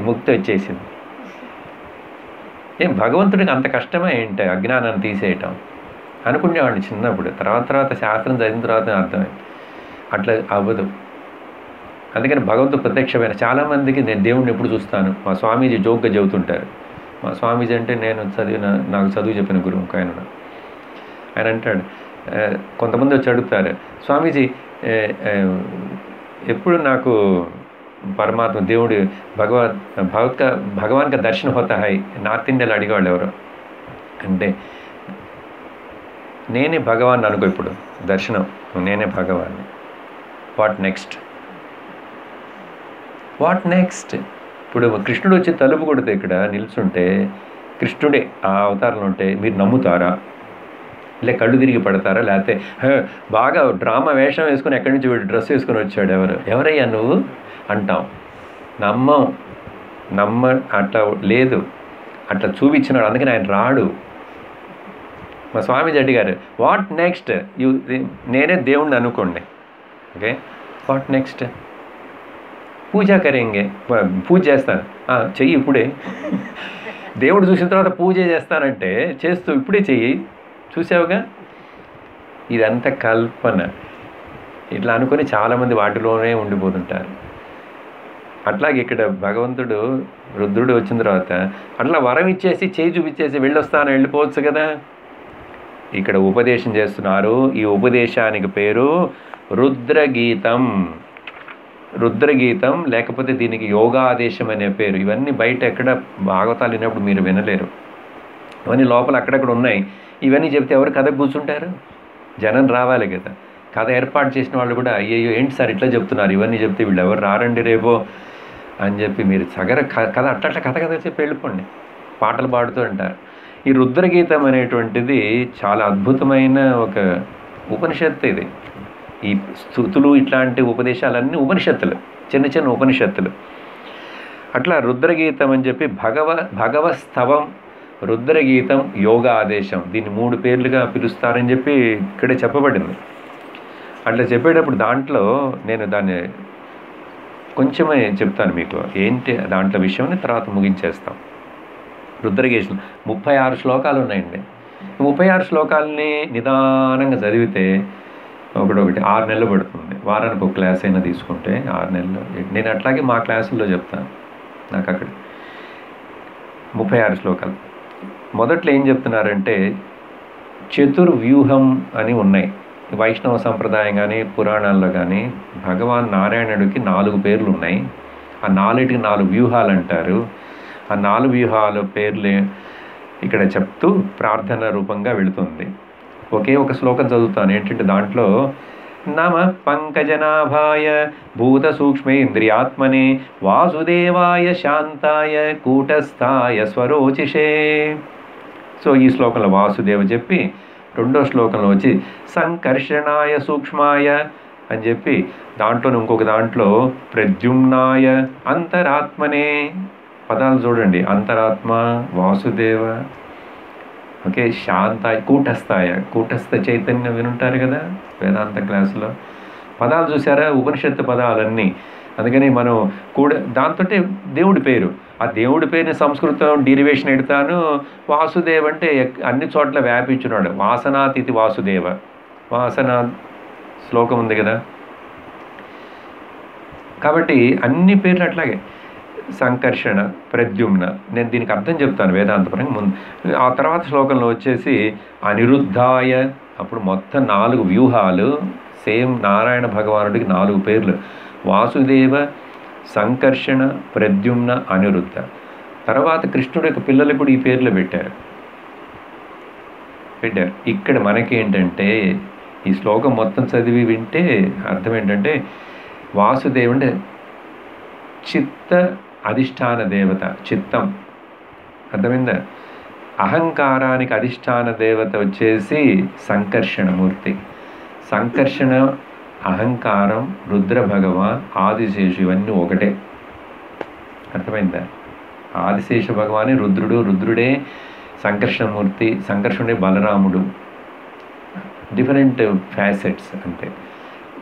ముక్తి వచ్చేసింది. ఏం భగవంతుడికి అంత కష్టమే ఏంటి? అజ్ఞానాన్ని తీసేయటం. అనుకునేవాడిని చిన్నప్పుడు. తర్వాత తర్వాత శాస్త్రం చదివిన తర్వాత అర్థమైంది. అట్లా అవ్వదు. అందుకని భగవంతుడు ప్రత్యక్షమైన చాలామందికి నేను దేవుడిని ఎప్పుడు చూస్తాను. మా స్వామీజీ జోక్గా చెబుతుంటారు. మా స్వామీజీ అంటే నేను చదివిన నాకు చదువు చెప్పిన గురువు ఒక ఆయన ఆయన అంటాడు కొంతమంది వచ్చి అడుగుతారు స్వామీజీ ఎప్పుడు నాకు పరమాత్మ దేవుడు భగవత్ భగవత్ భగవాన్కి దర్శనం హోతాయి హై? నార్త్ ఇండియాలో అడిగేవాళ్ళు ఎవరు? అంటే నేనే భగవాన్ అనుకో ఇప్పుడు దర్శనం నేనే భగవాన్ని. What next? What next? ఇప్పుడు కృష్ణుడు వచ్చి తలుపు కొడితే ఇక్కడ నిల్చుంటే కృష్ణుడే ఆ అవతారంలో ఉంటే మీరు నమ్ముతారా? లే కళ్ళు తిరిగి పడతారా? లేకపోతే బాగా డ్రామా వేషం వేసుకుని ఎక్కడి నుంచి వీడు డ్రెస్ వేసుకొని వచ్చాడు ఎవరు? ఎవరయ్యా నువ్వు? అంటాం. నమ్మం. నమ్మ అట్లా లేదు. అట్లా చూపించినాడు అందుకని ఆయన రాడు. మా స్వామీజీ అడిగారు వాట్ నెక్స్ట్? యూ నేనే దేవుణ్ణి అనుకోండి. ఓకే వాట్ నెక్స్ట్ పూజ కరేంగే. పూజ చేస్తాను చెయ్యి ఇప్పుడే. దేవుడు చూసిన తర్వాత పూజ చేస్తానంటే చేస్తూ ఇప్పుడే చెయ్యి. చూసావుగా? ఇదంతా కల్పన. ఇట్లా అనుకొని చాలామంది వాటిలోనే ఉండిపోతుంటారు. అట్లాగే ఇక్కడ భగవంతుడు రుద్రుడు వచ్చిన తర్వాత అట్లా వరం ఇచ్చేసి చేయి చూపించేసి వెళ్ళొస్తాను వెళ్ళిపోవచ్చు కదా? ఇక్కడ ఉపదేశం చేస్తున్నారు. ఈ ఉపదేశానికి పేరు రుద్రగీతం. రుద్రగీతం లేకపోతే దీనికి యోగాదేశం అనే పేరు. ఇవన్నీ బయట ఎక్కడ భాగవతాలు విన్నప్పుడు మీరు వినలేరు. ఇవన్నీ లోపల అక్కడక్కడ ఉన్నాయి. ఇవన్నీ చెప్తే ఎవరు కథ కూర్చుంటారు? జనం రావాలి కదా. కథ ఏర్పాటు చేసిన వాళ్ళు కూడా అయ్యయ్యో ఏంటి సార్ ఇట్లా చెప్తున్నారు? ఇవన్నీ చెప్తే వీళ్ళు ఎవరు రారండి రేపో? అని చెప్పి మీరు సగర కథ అట్లా అట్లా కథ కథ చెప్పి వెళ్ళిపోండి. పాటలు పాడుతూ ఉంటారు. ఈ రుద్రగీతం అనేటువంటిది చాలా అద్భుతమైన ఒక ఉపనిషత్తు ఇది. ఈ స్థుతులు ఇట్లాంటి ఉపదేశాలన్నీ ఉపనిషత్తులు చిన్న చిన్న ఉపనిషత్తులు. అట్లా రుద్రగీతం అని చెప్పి భగవ భగవస్తవం రుద్రగీతం యోగాదేశం దీన్ని మూడు పేర్లుగా పిలుస్తారని చెప్పి ఇక్కడే చెప్పబడింది. అట్లా చెప్పేటప్పుడు దాంట్లో నేను దాన్ని కొంచెమే చెప్తాను మీకు. ఏంటి దాంట్లో విషయం తర్వాత ముగించేస్తాం. రుద్రగీతం ముప్పై ఆరు శ్లోకాలు ఉన్నాయండి. ముప్పై ఆరు శ్లోకాలని నిదానంగా చదివితే ఒకటొకటి ఆరు నెలలు పడుతుంది. వారానికి ఒక క్లాస్ అయినా తీసుకుంటే ఆరు నెలలు. నేను అట్లాగే మా క్లాసుల్లో చెప్తాను. నాకు అక్కడ ముప్పై ఆరు శ్లోకాలు. మొదట్లో ఏం చెప్తున్నారంటే చతుర్వ్యూహం అని ఉన్నాయి. వైష్ణవ సంప్రదాయం కానీ పురాణాల్లో కానీ భగవాన్ నారాయణుడికి నాలుగు పేర్లు ఉన్నాయి. ఆ నాలుగుకి నాలుగు వ్యూహాలు అంటారు. ఆ నాలుగు వ్యూహాల పేర్లు ఇక్కడ చెప్తూ ప్రార్థన రూపంగా వెళుతుంది. ఒకే ఒక శ్లోకం చదువుతాను. ఏంటంటే దాంట్లో నమ పంకజనాభాయ భూత సూక్ష్మేంద్రియాత్మనే వాసుదేవాయ శాంతాయ కూటస్థాయ స్వరోచిషే. సో ఈ శ్లోకంలో వాసుదేవ చెప్పి రెండో శ్లోకంలో వచ్చి సంకర్షణాయ సూక్ష్మాయ అని చెప్పి దాంట్లో ఇంకొక దాంట్లో ప్రద్యుమ్నాయ అంతరాత్మనే. పదాలు చూడండి అంతరాత్మ వాసుదేవ ఓకే శాంత కూటస్థాయ కూటస్థ చైతన్యం వినుంటారు కదా వేదాంత క్లాసులో. పదాలు చూసారా ఉపనిషత్తు పదాలన్నీ. అందుకని మనం కూడా దాంతో దేవుడి పేరు. ఆ దేవుడి పేరుని సంస్కృతం డీరివేషన్ ఎడతాను. వాసుదేవ్ అంటే ఎక్- అన్ని చోట్ల వ్యాపించున్నాడు వాసనాతిథి వాసుదేవ. వాసన శ్లోకం ఉంది కదా. కాబట్టి అన్ని పేర్లు అట్లాగే. సంకర్షణ ప్రద్యుమ్న. నేను దీనికి అర్థం చెప్తాను వేదాంతపరంగా ముందు ఆ తర్వాత శ్లోకంలో వచ్చేసి అనిరుద్ధాయ. అప్పుడు మొత్తం నాలుగు వ్యూహాలు. సేమ్ నారాయణ భగవానుడికి నాలుగు పేర్లు. వాసుదేవ సంకర్షణ ప్రద్యుమ్న అనిరుద్ధ. తర్వాత కృష్ణుడు యొక్క పిల్లలు కూడా ఈ పేర్లు పెట్టారు. పెట్టారు. ఇక్కడ మనకి ఏంటంటే ఈ శ్లోకం మొత్తం చదివి వింటే అర్థం ఏంటంటే వాసుదేవుడు చిత్త అధిష్టాన దేవత చిత్తం. అర్థమైందా? అహంకారానికి అధిష్టాన దేవత వచ్చేసి సంకర్షణమూర్తి. సంకర్షణ అహంకారం రుద్ర భగవాన్ ఆదిశేషు ఇవన్నీ ఒకటే. అర్థమైందా? ఆదిశేష భగవానే రుద్రుడు రుద్రుడే సంకర్షణమూర్తి సంకర్షణుడే బలరాముడు. డిఫరెంట్ ఫ్యాసెట్స్ అంతే.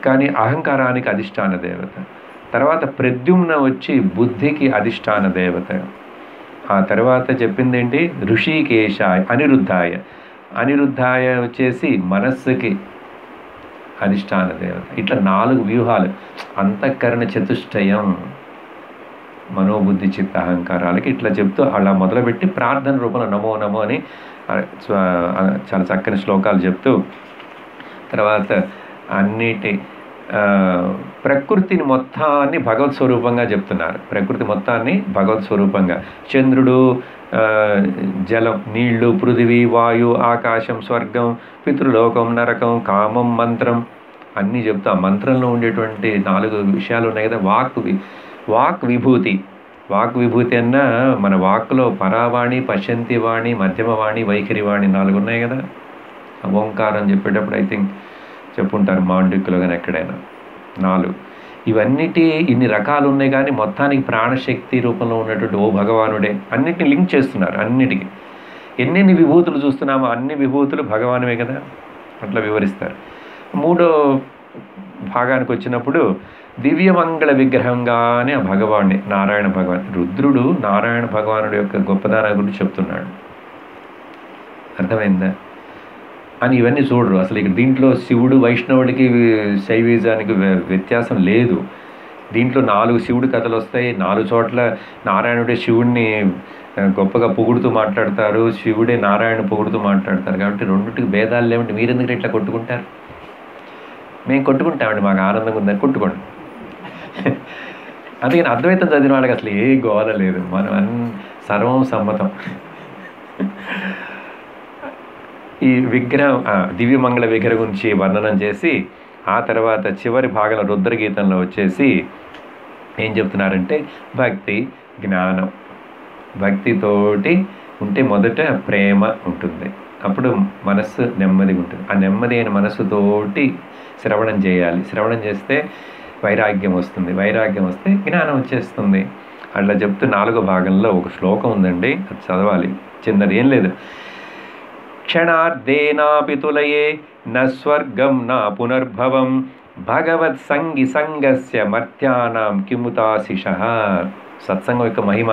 కానీ అహంకారానికి అధిష్టాన దేవత తర్వాత ప్రద్యుమ్న వచ్చి బుద్ధికి అధిష్టాన దేవత. ఆ తర్వాత చెప్పింది ఏంటి ఋషికేశాయ అనిరుద్ధాయ. అనిరుద్ధాయ వచ్చేసి మనస్సుకి అధిష్టాన దేవత. ఇట్లా నాలుగు వ్యూహాలు. అంతఃకరణ చతుష్టయం మనోబుద్ధి చిత్త అహంకారాలకి ఇట్లా చెప్తూ అలా మొదలుపెట్టి ప్రార్థన రూపంలో నమో నమో అని చాలా చక్కని శ్లోకాలు చెప్తూ తర్వాత అన్నిటి ప్రకృతిని మొత్తాన్ని భగవత్ స్వరూపంగా చెప్తున్నారు. ప్రకృతి మొత్తాన్ని భగవత్ స్వరూపంగా. చంద్రుడు జలం నీళ్ళు పృథివీ వాయు ఆకాశం స్వర్గం పితృలోకం నరకం కామం మంత్రం అన్నీ చెప్తా మంత్రంలో ఉండేటువంటి నాలుగు విషయాలు ఉన్నాయి కదా. వాక్ వాక్ విభూతి. వాక్ విభూతి అన్న మన వాక్లో పరావాణి పశ్చంతి వాణి మధ్యమవాణి వైఖరి వాణి నాలుగు ఉన్నాయి కదా. ఓంకారం చెప్పేటప్పుడు ఐ థింక్ చెప్పుంటారు మాండిక్లో కానీ ఎక్కడైనా. నాలుగు ఇవన్నిటి ఇన్ని రకాలు ఉన్నాయి కానీ మొత్తానికి ప్రాణశక్తి రూపంలో ఉన్నటువంటి ఓ భగవానుడే అన్నిటిని లింక్ చేస్తున్నారు అన్నిటికీ. ఎన్నెన్ని విభూతులు చూస్తున్నామో అన్ని విభూతులు భగవానమే కదా? అట్లా వివరిస్తారు. మూడో భాగానికి వచ్చినప్పుడు దివ్యమంగళ విగ్రహంగానే ఆ భగవాన్ని నారాయణ భగవాన్. రుద్రుడు నారాయణ భగవానుడి యొక్క గొప్పదనం గురించి చెప్తున్నాడు. అర్థమైందా? అని ఇవన్నీ చూడరు. అసలు ఇక దీంట్లో శివుడు వైష్ణవుడికి శైవిజానికి వ్య- వ్యత్యాసం లేదు. దీంట్లో నాలుగు శివుడి కథలు వస్తాయి. నాలుగు చోట్ల నారాయణుడే శివుడిని గొప్పగా పొగుడుతూ మాట్లాడతారు. శివుడే నారాయణ పొగుడుతూ మాట్లాడతారు. కాబట్టి రెండింటికి భేదాలు లేవంటే మీరెందుకు ఇట్లా కొట్టుకుంటారు? మేము కొట్టుకుంటామండి. మాకు ఆనందంగా ఉందని కొట్టుకోండి. అందుకని అద్వైతం చదివిన వాళ్ళకి అసలు ఏ గోల లేదు. మనం అన్ సర్వం సమ్మతం. ఈ విగ్రహం దివ్యమంగళ విగ్రహం గురించి వర్ణనం చేసి ఆ తర్వాత చివరి భాగంలో రుద్రగీతంలో వచ్చేసి ఏం చెప్తున్నారంటే భక్తి జ్ఞానం. భక్తితోటి ఉంటే మొదట ప్రేమ ఉంటుంది. అప్పుడు మనస్సు నెమ్మదిగా ఉంటుంది. ఆ నెమ్మది అయిన మనస్సుతోటి శ్రవణం చేయాలి. శ్రవణం చేస్తే వైరాగ్యం వస్తుంది. వైరాగ్యం వస్తే జ్ఞానం వచ్చేస్తుంది. అట్లా చెప్తూ నాలుగో భాగంలో ఒక శ్లోకం ఉందండి. అది చదవాలి. చిన్నది ఏం లేదు. క్షణార్ధేనాపి తులయే న స్వర్గం నా పునర్భవం. భగవత్ సంగి సంగస్య మర్త్యానాం కిముతాశిష సత్సంగం యొక్క మహిమ.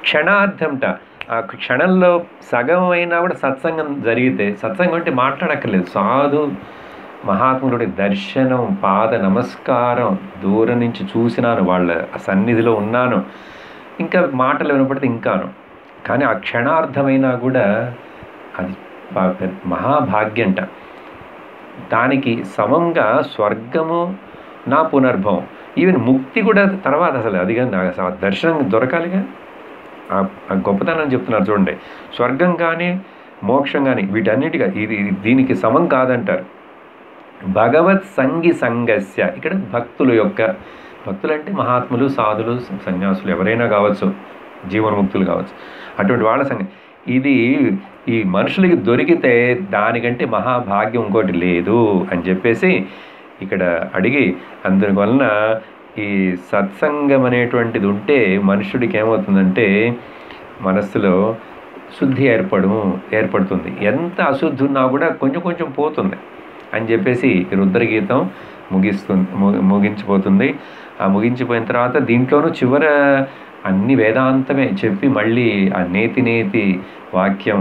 క్షణార్థంట ఆ క్షణంలో సగం అయినా కూడా సత్సంగం జరిగితే సత్సంగం అంటే మాట్లాడక్కర్లేదు. సాధు మహాత్ముడి దర్శనం పాద నమస్కారం దూరం నుంచి చూసినాను వాళ్ళ సన్నిధిలో ఉన్నాను. ఇంకా మాటలు వినపడితే ఇంకాను. కానీ ఆ క్షణార్థమైనా కూడా అది పెద్ద మహాభాగ్యంట. దానికి సమంగా స్వర్గము నా పునర్భవం. ఈవెన్ ముక్తి కూడా తర్వాత అసలు అది కానీ నాకు దర్శనం దొరకాలిగా ఆ గొప్పతనం చెప్తున్నారు చూడండి. స్వర్గం కానీ మోక్షం కానీ వీటన్నిటిగా ఇది దీనికి సమం కాదంటారు. భగవత్ సంగి సంగస్య. ఇక్కడ భక్తుల యొక్క భక్తులు అంటే మహాత్ములు సాధులు సన్యాసులు ఎవరైనా కావచ్చు జీవన్ముక్తులు కావచ్చు. అటువంటి వాళ్ళ సంగ ఇది ఈ మనుషులకి దొరికితే దానికంటే మహాభాగ్యం ఇంకోటి లేదు అని చెప్పేసి ఇక్కడ అడిగి అందువలన ఈ సత్సంగం అనేటువంటిది ఉంటే మనుషుడికి ఏమవుతుందంటే మనస్సులో శుద్ధి ఏర్పడము ఏర్పడుతుంది. ఎంత అశుద్ధి ఉన్నా కూడా కొంచెం కొంచెం పోతుంది అని చెప్పేసి రుద్రగీతం ముగిస్తుంది ము- ముగించిపోతుంది. ఆ ముగించిపోయిన తర్వాత దీంట్లోనూ చివర అన్ని వేదాంతమే చెప్పి మళ్ళీ ఆ నేతి నేతి వాక్యం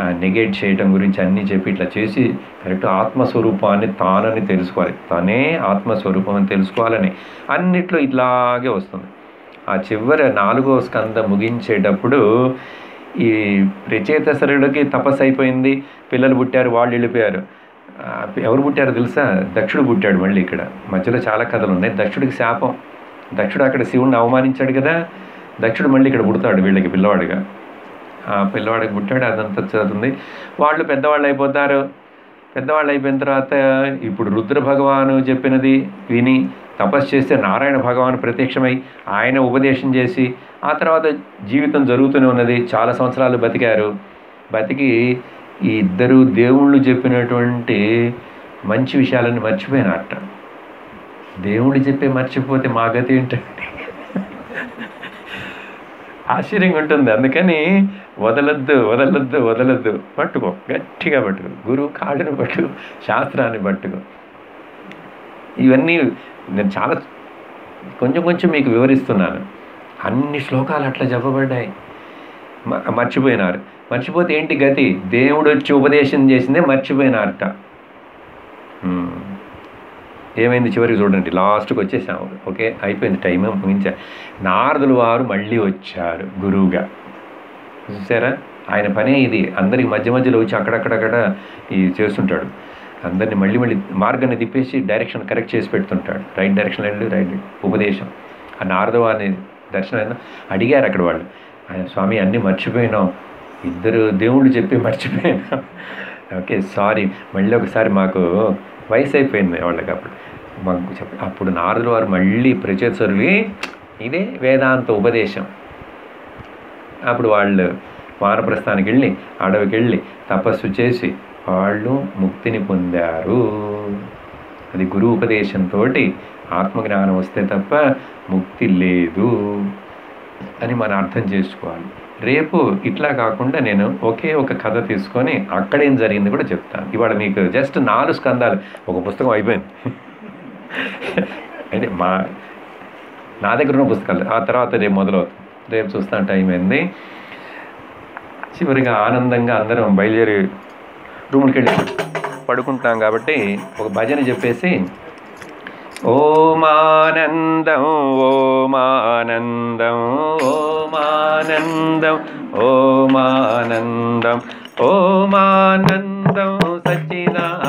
నెగేట్ చేయటం గురించి అన్నీ చెప్పి ఇట్లా చేసి కరెక్ట్ ఆత్మస్వరూపాన్ని తానని తెలుసుకోవాలి. తనే ఆత్మస్వరూపం అని తెలుసుకోవాలని. అన్నిట్లో ఇట్లాగే వస్తుంది. ఆ చివరి నాలుగో స్కంద ముగించేటప్పుడు ఈ ప్రచేతసరుడికి తపస్సు అయిపోయింది. పిల్లలు పుట్టారు వాళ్ళు వెళ్ళిపోయారు. ఎవరు పుట్టారు తెలుసా? దక్షుడు పుట్టాడు మళ్ళీ ఇక్కడ. మధ్యలో చాలా కథలు ఉన్నాయి. దక్షుడికి శాపం. దక్షుడు అక్కడ శివుణ్ణి అవమానించాడు కదా. దక్షుడు మళ్ళీ ఇక్కడ పుడతాడు వీళ్ళకి పిల్లవాడిగా. పిల్లవాడికి పుట్టాడు అదంతా చదువుతుంది. వాళ్ళు పెద్దవాళ్ళు అయిపోతారు. పెద్దవాళ్ళు అయిపోయిన తర్వాత ఇప్పుడు రుద్ర భగవాను చెప్పినది విని తపస్సు చేస్తే నారాయణ భగవాన్ ప్రత్యక్షమై ఆయన ఉపదేశం చేసి ఆ తర్వాత జీవితం జరుగుతూనే ఉన్నది. చాలా సంవత్సరాలు బతికారు. బతికి ఈ ఇద్దరు దేవుళ్ళు చెప్పినటువంటి మంచి విషయాలను మర్చిపోయినట్ట దేవుళ్ళు చెప్పే మర్చిపోతే మా గతి ఏంటండి ఆశ్చర్యంగా ఉంటుంది. అందుకని వదలొద్దు వదలొద్దు వదలొద్దు. పట్టుకో గట్టిగా పట్టుకో. గురువు కాళ్ళను పట్టుకో శాస్త్రాన్ని పట్టుకో. ఇవన్నీ నేను చాలా కొంచెం కొంచెం మీకు వివరిస్తున్నాను. అన్ని శ్లోకాలు అట్లా చెప్పబడ్డాయి. మ- మర్చిపోయినారు. మర్చిపోతే ఏంటి గతి? దేవుడు వచ్చి ఉపదేశం చేసిందే మర్చిపోయినారట. ఏమైంది చివరికి చూడండి. లాస్ట్కి వచ్చేసాము. ఓకే అయిపోయింది టైం ముగించా. నారదులు వారు మళ్ళీ వచ్చారు గురువుగా. చూసారా? ఆయన పనే ఇది. అందరికి మధ్య మధ్యలో వచ్చి అక్కడక్కడక్కడ ఈ చేస్తుంటాడు. అందరిని మళ్ళీ మళ్ళీ మార్గాన్ని తిప్పేసి డైరెక్షన్ కరెక్ట్ చేసి పెడుతుంటాడు. రైట్ డైరెక్షన్ వెళ్ళి రైట్ ఉపదేశం. ఆ నారదవ అనే దర్శనం అయినా అడిగారు అక్కడ వాళ్ళు. ఆయన స్వామి అన్నీ మర్చిపోయినాం. ఇద్దరు దేవుళ్ళు చెప్పి మర్చిపోయినాం. Okay sorry. మళ్ళీ ఒకసారి మాకు వయసు అయిపోయింది వాళ్ళకి అప్పుడు. మాకు చెప్ప అప్పుడు నారదుల వారు మళ్ళీ ప్రచేసరువి ఇదే వేదాంత ఉపదేశం. అప్పుడు వాళ్ళు వానప్రస్థానికి వెళ్ళి అడవికి వెళ్ళి తపస్సు చేసి వాళ్ళు ముక్తిని పొందారు. అది గురు ఉపదేశంతో ఆత్మజ్ఞానం వస్తే తప్ప ముక్తి లేదు అని మనం అర్థం చేసుకోవాలి. రేపు ఇట్లా కాకుండా నేను ఒకే ఒక కథ తీసుకొని అక్కడేం జరిగింది కూడా చెప్తాను. ఇవాళ మీకు జస్ట్ నాలుగు స్కందాలు. ఒక పుస్తకం అయిపోయింది. అంటే మా నా దగ్గర ఉన్న పుస్తకాలు. ఆ తర్వాత రేపు మొదలవుతుంది రేపు చూస్తాను టైం అయింది చివరిగా ఆనందంగా అందరం బయలుదేరి రూములకి వెళ్ళి పడుకుంటాం కాబట్టి ఒక భజన చెప్పేసి ఓమానందం ఓమానందం ఓమానందం ఓమానందం ఓమానందం సచ్చిదానందం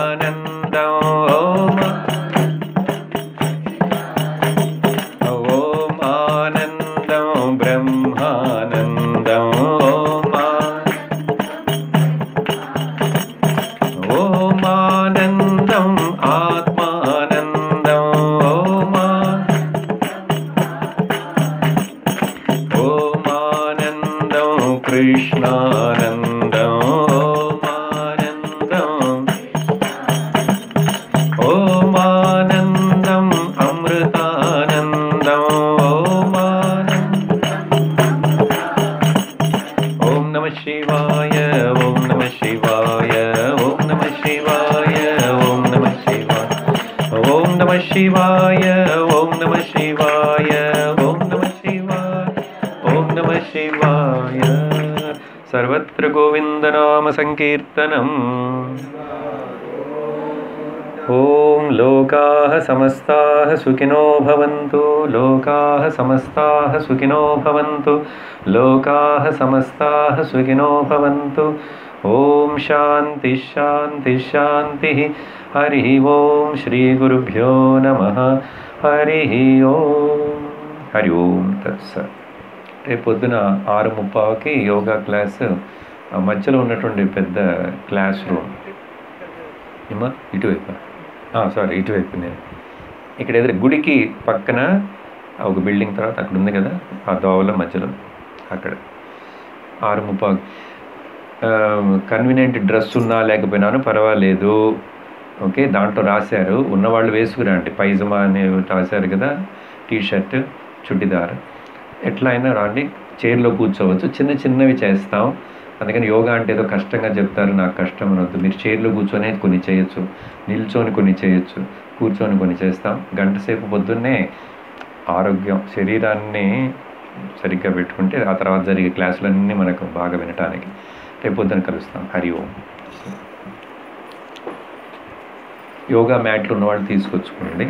భవంతు లోకాः సమస్తాः సుఖినో భవంతు ఓం శాంతి శాంతి శాంతి హరి ఓం శ్రీ గురుభ్యో నమ హరి ఓం హరి ఓం తత్స రేపు పొద్దున ఆరు ముప్పావుకి యోగా క్లాస్ మధ్యలో ఉన్నటువంటి పెద్ద క్లాస్ రూమ్. ఏమా ఇటువైపు? సారీ ఇటువైపు నేను. ఇక్కడ ఎదురు గుడికి పక్కన ఒక బిల్డింగ్ తర్వాత అక్కడ ఉంది కదా ఆ దోవల మధ్యలో అక్కడ. ఆరు ముప్పా కన్వీనియంట్ డ్రెస్ ఉన్నా లేకపోయినాను పర్వాలేదు. ఓకే దాంట్లో రాశారు. ఉన్నవాళ్ళు వేసుకురండి పైజమా అని రాశారు కదా టీ షర్ట్ చుడిదార్ ఎట్లా అయినా రాండి చైర్లో కూర్చోవచ్చు. చిన్న చిన్నవి చేస్తాం. అందుకని యోగా అంటే ఏదో కష్టంగా చెప్తారు నాకు కష్టం అనొద్దు మీరు చైర్లో కూర్చొని కొన్ని చేయొచ్చు. నిల్చొని కొన్ని చేయొచ్చు. కూర్చొని కొన్ని చేస్తాం. గంట సేపు పొద్దున్నే ఆరోగ్యం శరీరాన్ని సరిగ్గా పెట్టుకుంటే ఆ తర్వాత జరిగే క్లాసులన్నీ మనకు బాగా వినటానికి రేపు పొద్దున కలుస్తాం. హరి ఓం. యోగా మ్యాట్లు ఉన్నవాళ్ళు తీసుకొచ్చుకోండి.